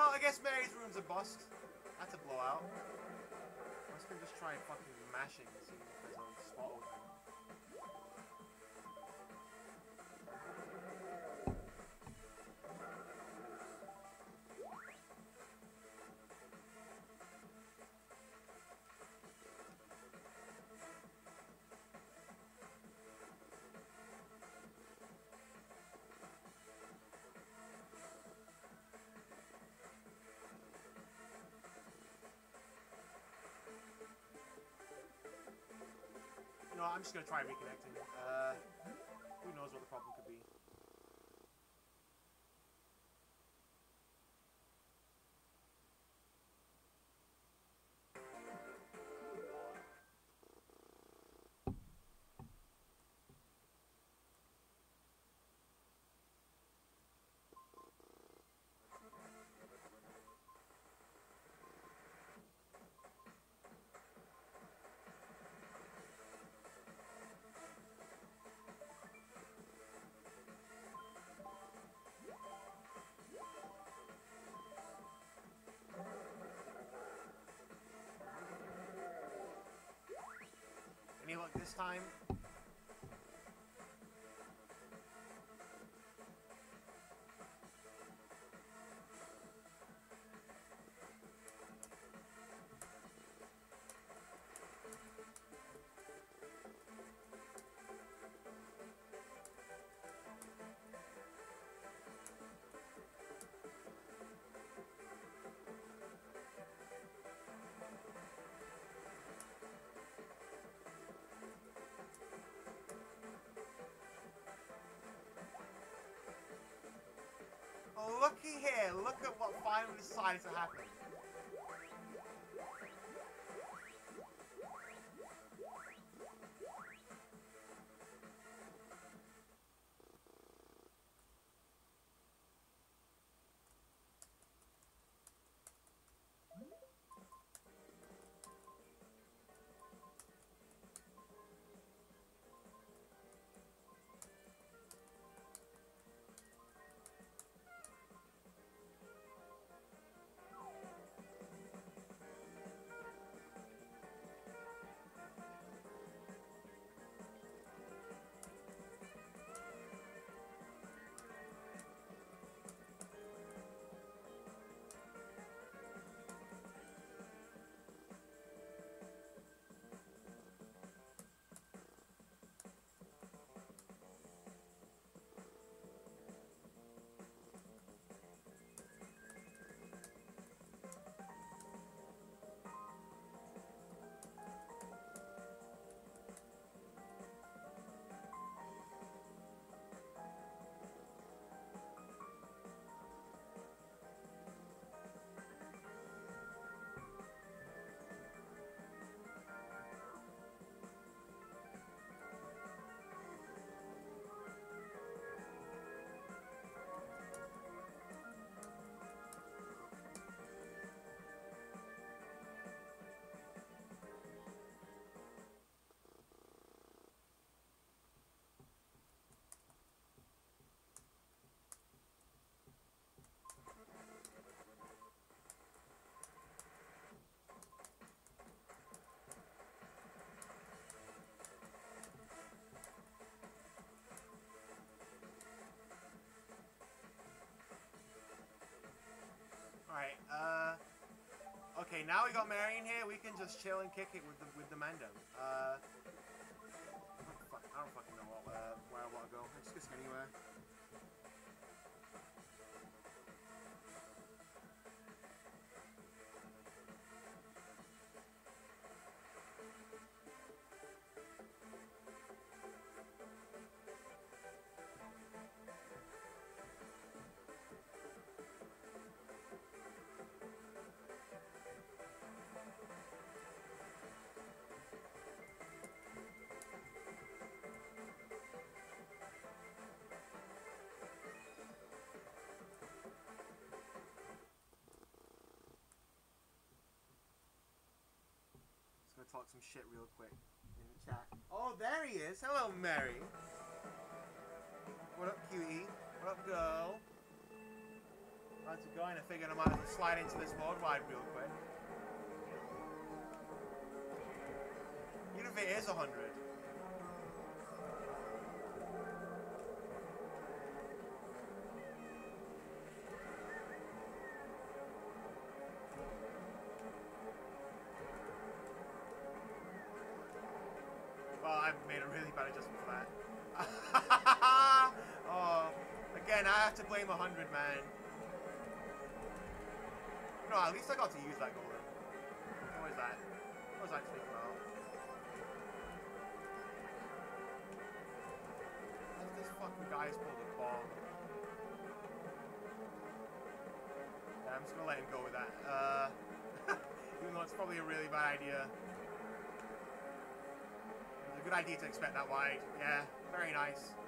Well, I guess Mary's room's a bust. That's a blowout. I'm just try fucking mashing I'm just gonna try reconnecting. Uh, who knows what the problem could this time? Looky here. Look at what finally decided to happen. Now we got Marion here, we can just chill and kick it with the with the Mando. Uh... I don't, fucking know what, uh, where I want to go. I'm just going anywhere. Talk some shit real quick in the chat. Oh, there he is. Hello, Mary. What up, cutie? What up, girl? How's it going? I figured I might as well slide into this worldwide real quick. Even if it is 100. Have to blame 100, man. No, at least I got to use that golden. What was that? What was I speaking about? this fucking guy's pulled a bomb. Yeah, I'm just gonna let him go with that. Uh, even though it's probably a really bad idea. It's a good idea to expect that wide. Yeah, very nice.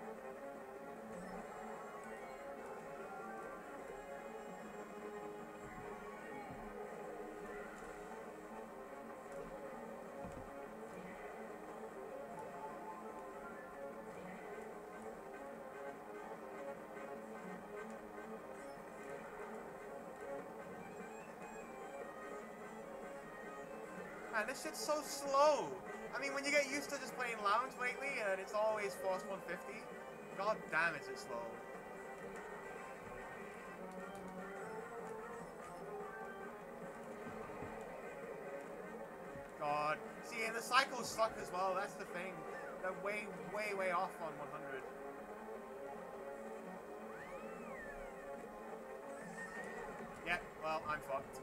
Man, this shit's so slow. I mean, when you get used to just playing lounge lately and it's always Force 150, god damn is it slow. God. See, and the cycles suck as well, that's the thing. They're way, way, way off on 100. Yeah, well, I'm fucked.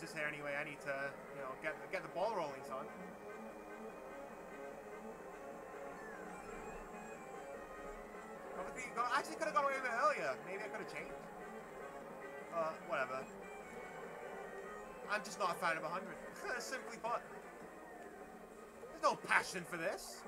Use this here anyway. I need to, you know, get get the ball rolling, son. Probably, actually, could have gone away a bit earlier. Maybe I could have changed. Uh, whatever. I'm just not a fan of 100. Simply put. There's no passion for this.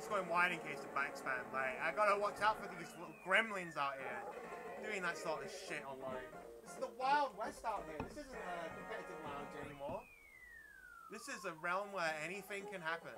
Just going wide in case the backspam. Like, I gotta watch out for these little gremlins out here doing that sort of shit online. This is the Wild West out here. This isn't a competitive lounge anymore. This is a realm where anything can happen.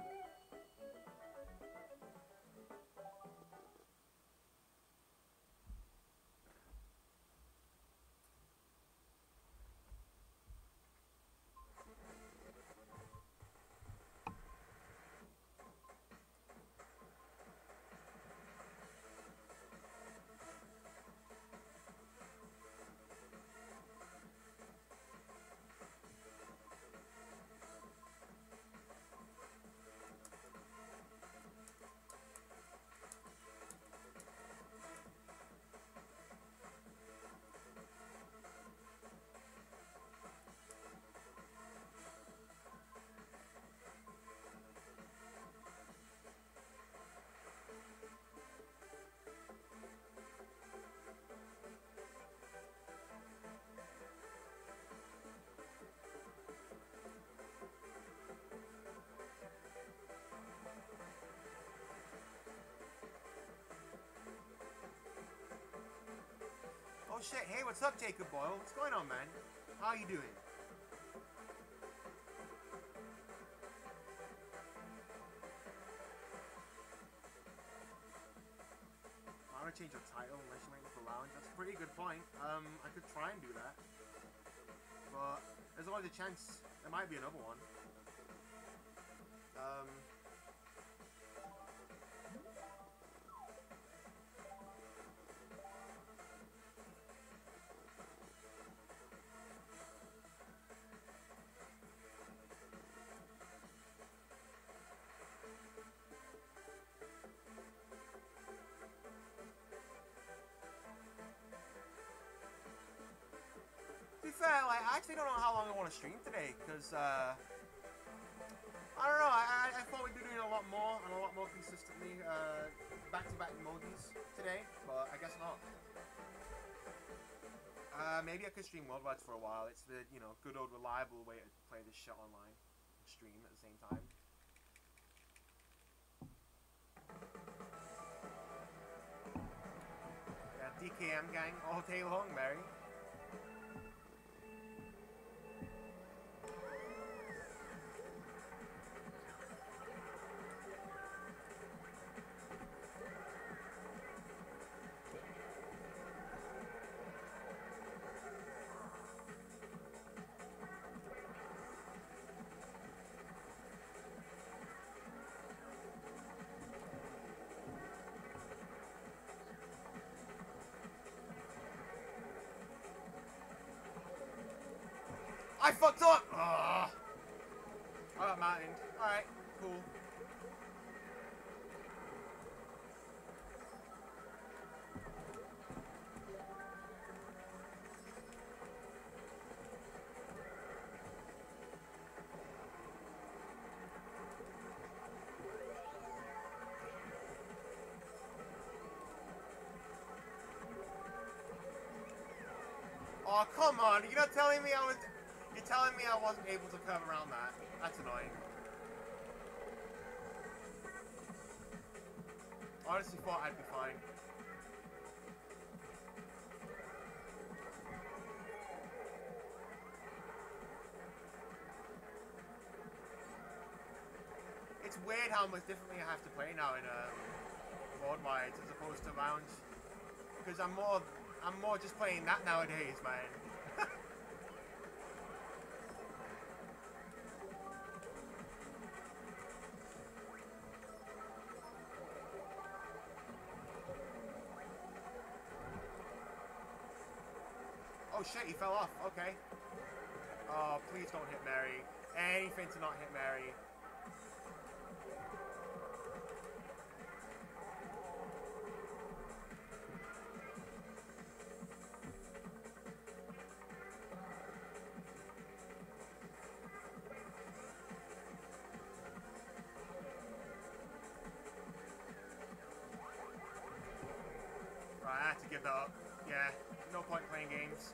Shit, hey, what's up, Jacob Boyle? What's going on, man? How are you doing? I want to change the title unless you're waiting for lounge. That's a pretty good point. Um, I could try and do that. But there's always a chance there might be another one. Um, I actually don't know how long I want to stream today, because, uh, I don't know, I, I, thought we'd be doing a lot more, and a lot more consistently, uh, back-to-back mogis today, but I guess not. Uh, maybe I could stream World for a while. It's the you know good old reliable way to play this shit online, and stream at the same time. Yeah, DKM gang all day long, Mary. I fucked up! Ugh. I got mounted. Alright, cool. Oh, come on. You're not telling me I was... Telling me I wasn't able to curve around that. That's annoying. Honestly thought I'd be fine. It's weird how much differently I have to play now in um, Worldwide as opposed to Lounge. Because I'm more, I'm more just playing that nowadays, man. Oh shit, he fell off. Okay. Oh, please don't hit Mary. Anything to not hit Mary. Right, I had to give that up. Yeah, point playing games.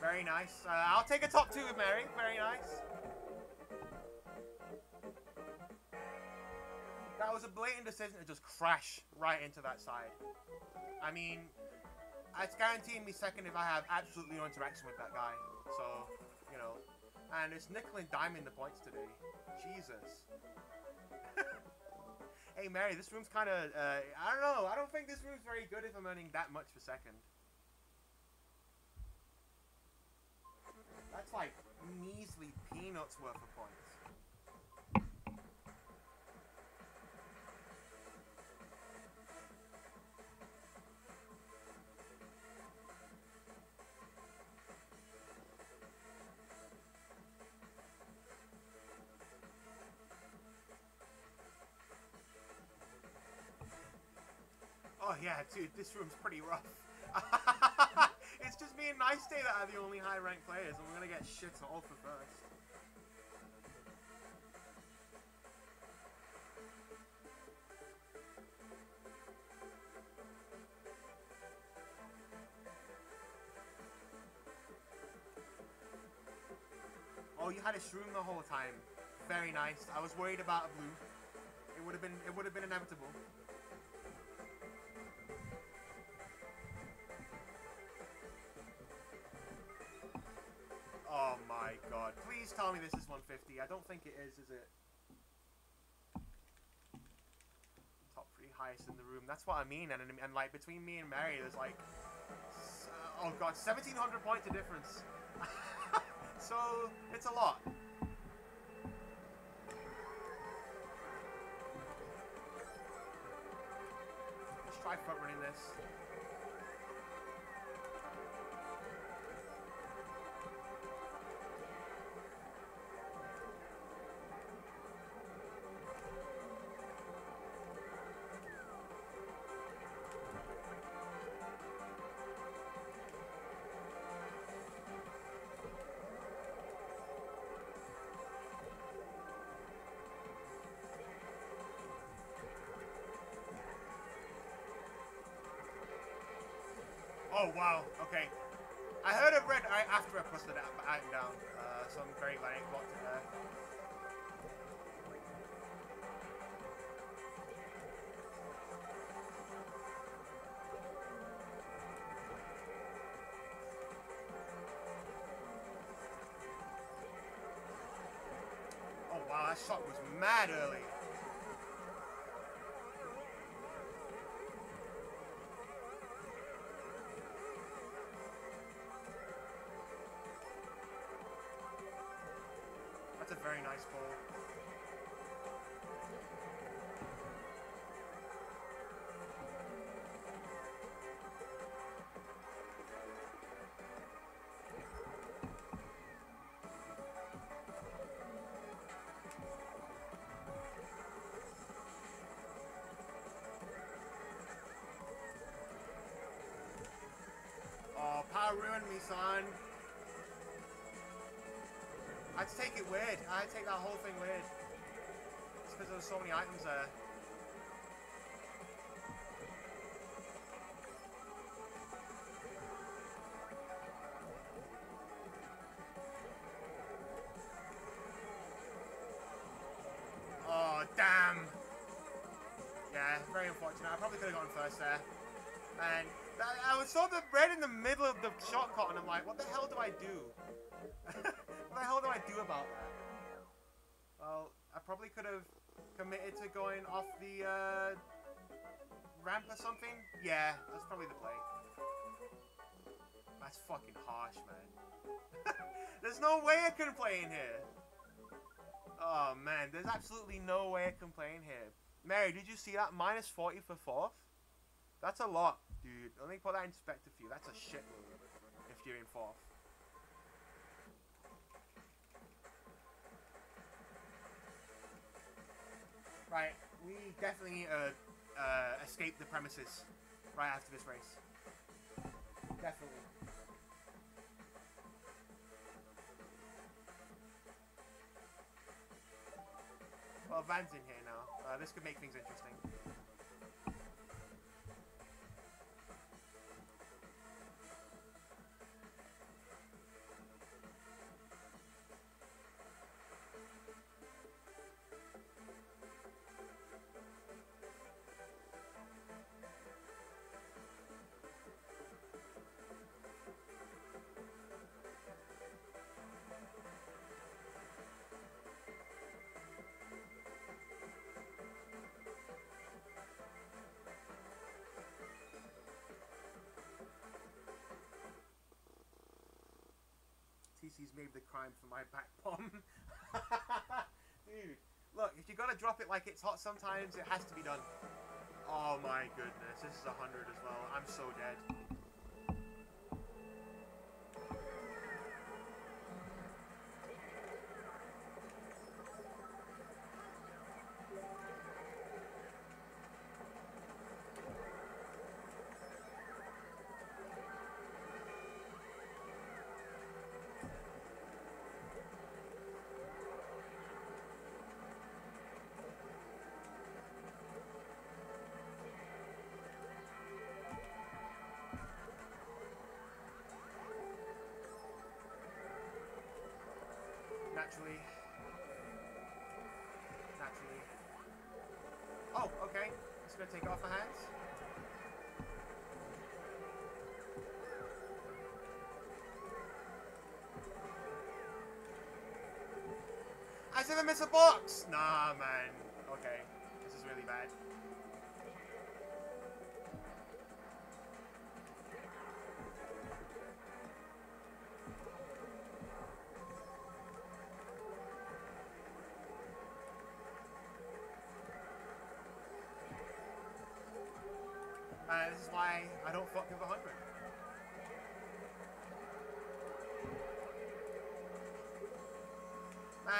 Very nice. Uh, I'll take a top two with Mary. Very nice. Was a blatant decision to just crash right into that side. I mean, it's guaranteeing me second if I have absolutely no interaction with that guy. So, you know. And it's nickel and diming the points today. Jesus. hey, Mary, this room's kind of, uh, I don't know. I don't think this room's very good if I'm earning that much per second. That's like measly peanuts worth of points. Yeah, dude, this room's pretty rough. it's just me and Nice Day that are the only high ranked players, and we're gonna get shit all for first. Oh, you had a shroom the whole time. Very nice. I was worried about a blue. It would have been it would have been inevitable. God. Please tell me this is 150. I don't think it is, is it? Top three highest in the room. That's what I mean. And, and, and like between me and Mary, there's like, oh god, 1700 points of difference. so it's a lot. Let's try front running this. Oh, wow. Okay. I heard of red I, after I pushed the item down, uh, so I'm very glad it blocked it there. Oh wow, that shot was mad early. Very nice ball. Oh, power ruined me, son. I had to take it weird. I had to take that whole thing weird. It's because there was so many items there. Oh, damn. Yeah, very unfortunate. I probably could have gone first there. And I, was saw the red in the middle of the shot clock, and I'm like, what the hell do I do? do about that? Well, I probably could have committed to going off the uh, ramp or something. Yeah, that's probably the play. That's fucking harsh, man. There's no way I can play in here. Oh man, there's absolutely no way I can play in here. Mary, did you see that? Minus 40 for fourth? That's a lot, dude. Let me put that in perspective for you. That's a shitload if you're in fourth. Right, we definitely to uh, escape the premises right after this race. Definitely. Well, Van's in here now. Uh, this could make things interesting. TC's made the crime for my back bomb. Dude, look, if you gotta drop it like it's hot sometimes, it has to be done. Oh my goodness, this is a 100 as well. I'm so dead. Naturally. Naturally. Oh, okay. Just gonna take it off my hands. I said I miss a box! Nah, man.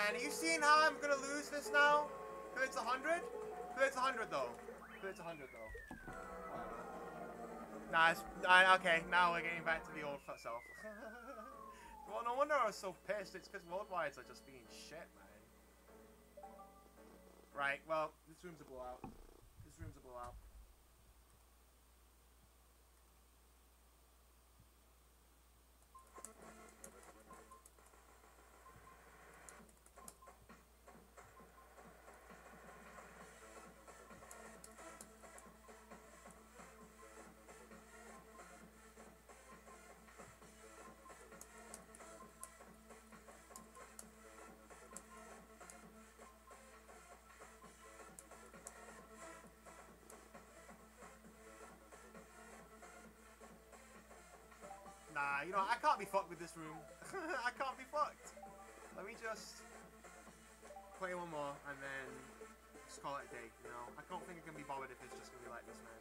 Man, are you seeing how I'm gonna lose this now? Because it's a 100? Because it's a 100 though. Because it's a 100 though. Whatever. Nah, it's, uh, okay, now we're getting back to the old self. well, no wonder I was so pissed. It's because worldwides are just being shit, man. Right, well, this room's a blowout. This room's a blowout. You know, I can't be fucked with this room. I can't be fucked. Let me just play one more and then just call it a day, you know? I don't think I can be bothered if it's just gonna be like this, man.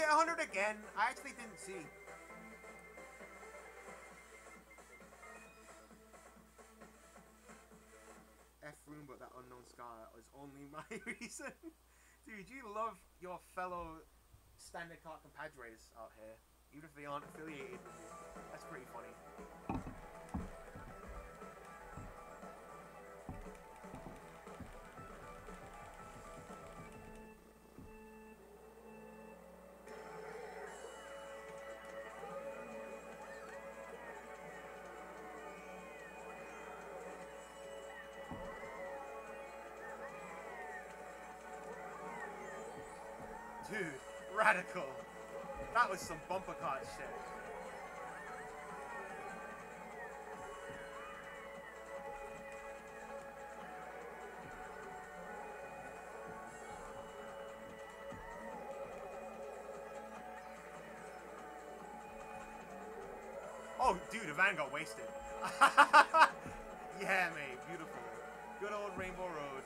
It 100 again? I actually didn't see. F room, but that unknown scar was only my reason. Dude, you love your fellow standard kart compadres out here, even if they aren't affiliated with you. That's pretty funny. Dude, radical. That was some bumper cart shit. Oh, dude, the van got wasted. yeah, mate, beautiful. Good old Rainbow Road.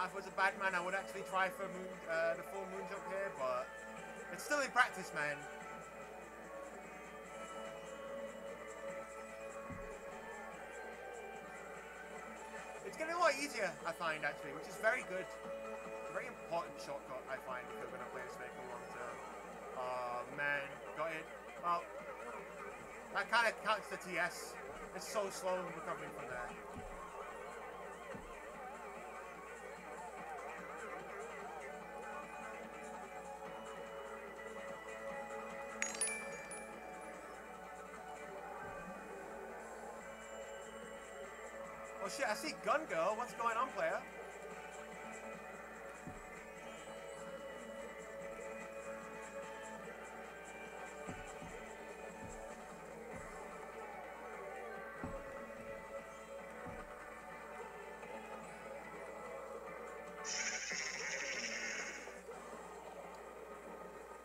Now, if I was a bad man, I would actually try for moon, uh, the full moon jump here, but it's still in practice, man. It's getting a lot easier, I find, actually, which is very good. A very important shortcut, I find, if you're going to play this vehicle long term. Oh, man. Got it. Well, that kind of counts the TS. It's so slow recovering from there. Shit, I see Gun Girl. What's going on, player?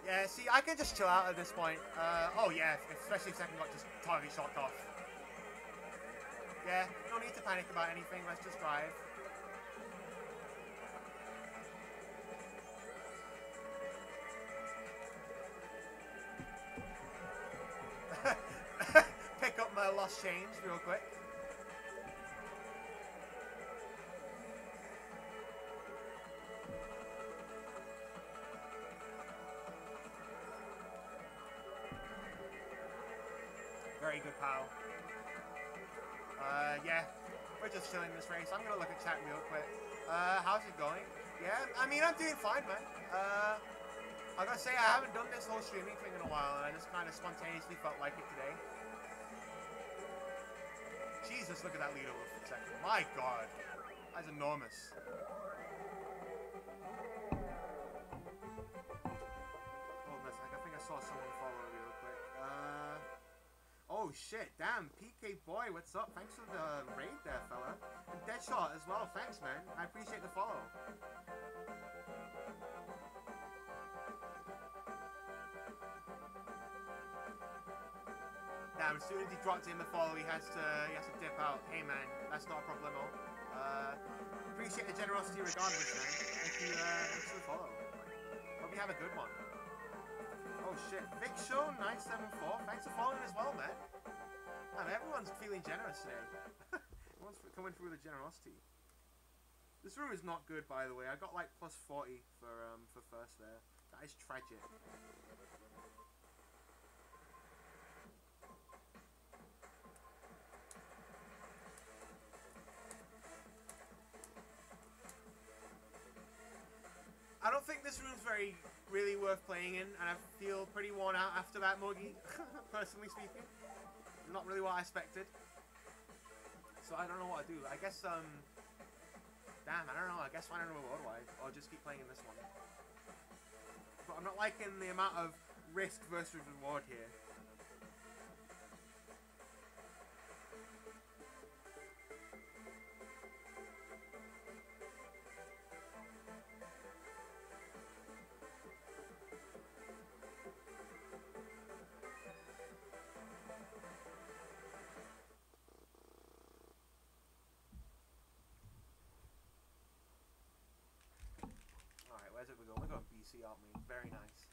Yeah, see, I can just chill out at this point. Uh, oh yeah, especially if second got just totally shot off. Yeah, no need to panic about anything, let's just drive. Pick up my lost change real quick. Just chilling this race. I'm gonna look at chat real quick. Uh, how's it going? Yeah, I mean, I'm doing fine, man. Uh, I gotta say, I haven't done this whole streaming thing in a while, and I just kind of spontaneously felt like it today. Jesus, look at that leader over for a second. My god, that's enormous. A sec, I think I saw someone Oh shit, damn, PK boy, what's up? Thanks for the raid there, fella. And Deadshot as well, thanks man. I appreciate the follow. Damn, as soon as he dropped in the follow, he has to he has to dip out. Hey man, that's not a problemo. Uh, appreciate the generosity regardless, man. Thank you, uh, thanks for the follow. Hope you have a good one. Oh shit. Big Show 974. Thanks for following as well, man. Man, everyone's feeling generous today. everyone's coming through the generosity. This room is not good, by the way. I got like plus 40 for um for first there. That is tragic. I don't think this room's very, really worth playing in, and I feel pretty worn out after that Mogi, personally speaking. Not really what I expected. So I don't know what to do. I guess, um... Damn, I don't know. I guess find another worldwide, or just keep playing in this one. But I'm not liking the amount of risk versus reward here. Very nice.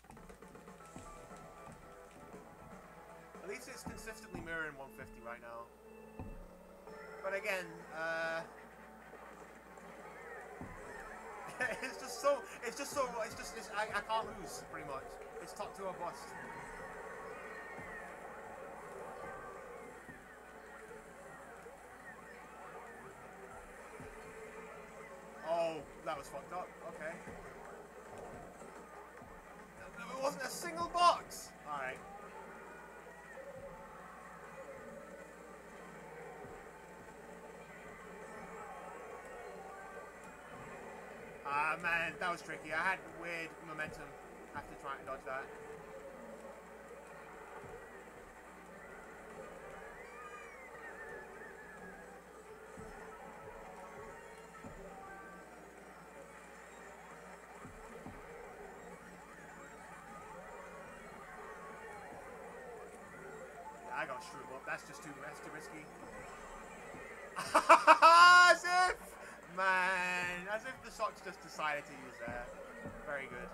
At least it's consistently mirroring 150 right now. But again, uh... it's just so, it's just so, it's just, it's, I, I can't lose, pretty much. It's top two or bust. Oh, that was fucked up. Ah, man, that was tricky. I had weird momentum after trying to dodge that. I got shroom up. That's just too, that's too risky. as if, man, as if the socks just decided to use that. Very good.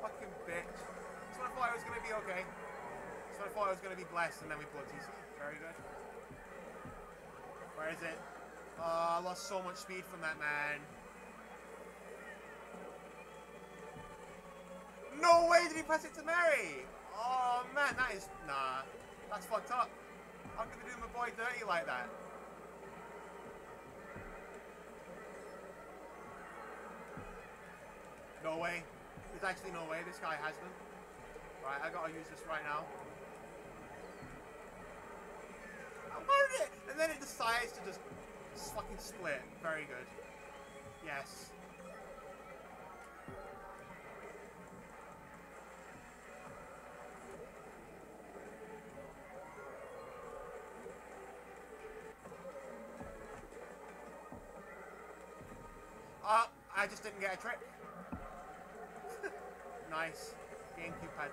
Fucking bitch. So I thought I was gonna be okay. So I thought I was gonna be blessed, and then we pulled TC. Very good. Where is it? Oh, I lost so much speed from that man. No way did he pass it to Mary! Oh man, that is nah. That's fucked up. I'm gonna do my boy dirty like that. No way. There's actually no way this guy has them. Right, I gotta use this right now. I wanted it! And then it decides to just fucking split. Very good. Yes. Uh, I just didn't get a trick. Nice. GameCube. I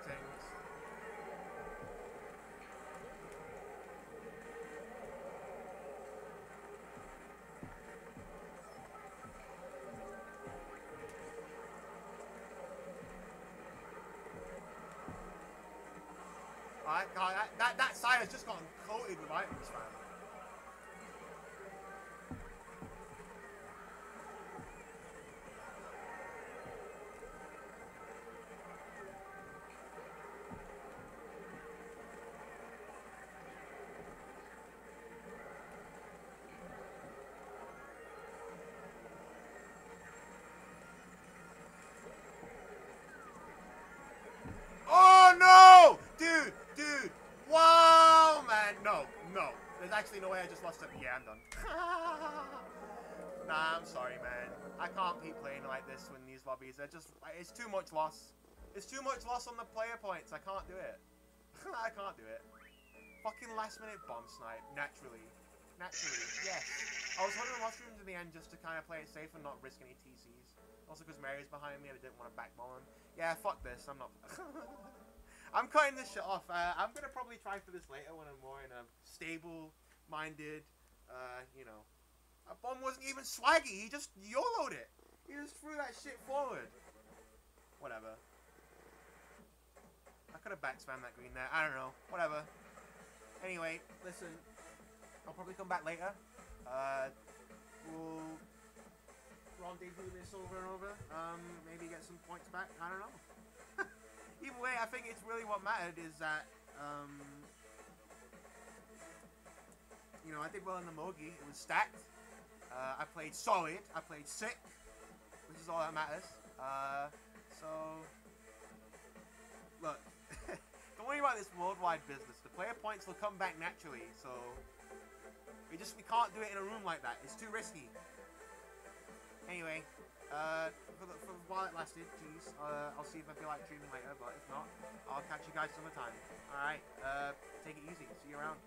God, that, that, that side has just gotten coated with items, man. Actually no way I just lost it. Yeah, I'm done. nah, I'm sorry, man. I can't keep playing like this when these lobbies. They're just. It's too much loss. It's too much loss on the player points. I can't do it. I can't do it. Fucking last minute bomb snipe. Naturally. Naturally. Yes. I was holding mushrooms in the end just to kind of play it safe and not risk any TCs. Also because Mary's behind me and I didn't want to backball him. Yeah, fuck this. I'm not. I'm cutting this shit off. Uh, I'm gonna probably try for this later when I'm more in a stable-minded, uh, you know. A bomb wasn't even swaggy. He just YOLO'd it. He just threw that shit forward. Whatever. I could have back spammed that green there. I don't know. Whatever. Anyway, listen. I'll probably come back later. Uh, we'll rendezvous this over and over. Um, maybe get some points back. I don't know. Either way, I think it's really what mattered is that, um, you know, I did well in the Mogi. It was stacked. Uh, I played solid. I played sick, which is all that matters. Uh, so, look, don't worry about this worldwide business. The player points will come back naturally. So, we just we can't do it in a room like that. It's too risky. Anyway, uh, for, the, for while it lasted, geez, uh, I'll see if I feel like streaming later. But if not, I'll catch you guys some time. All right, uh, take it easy. See you around.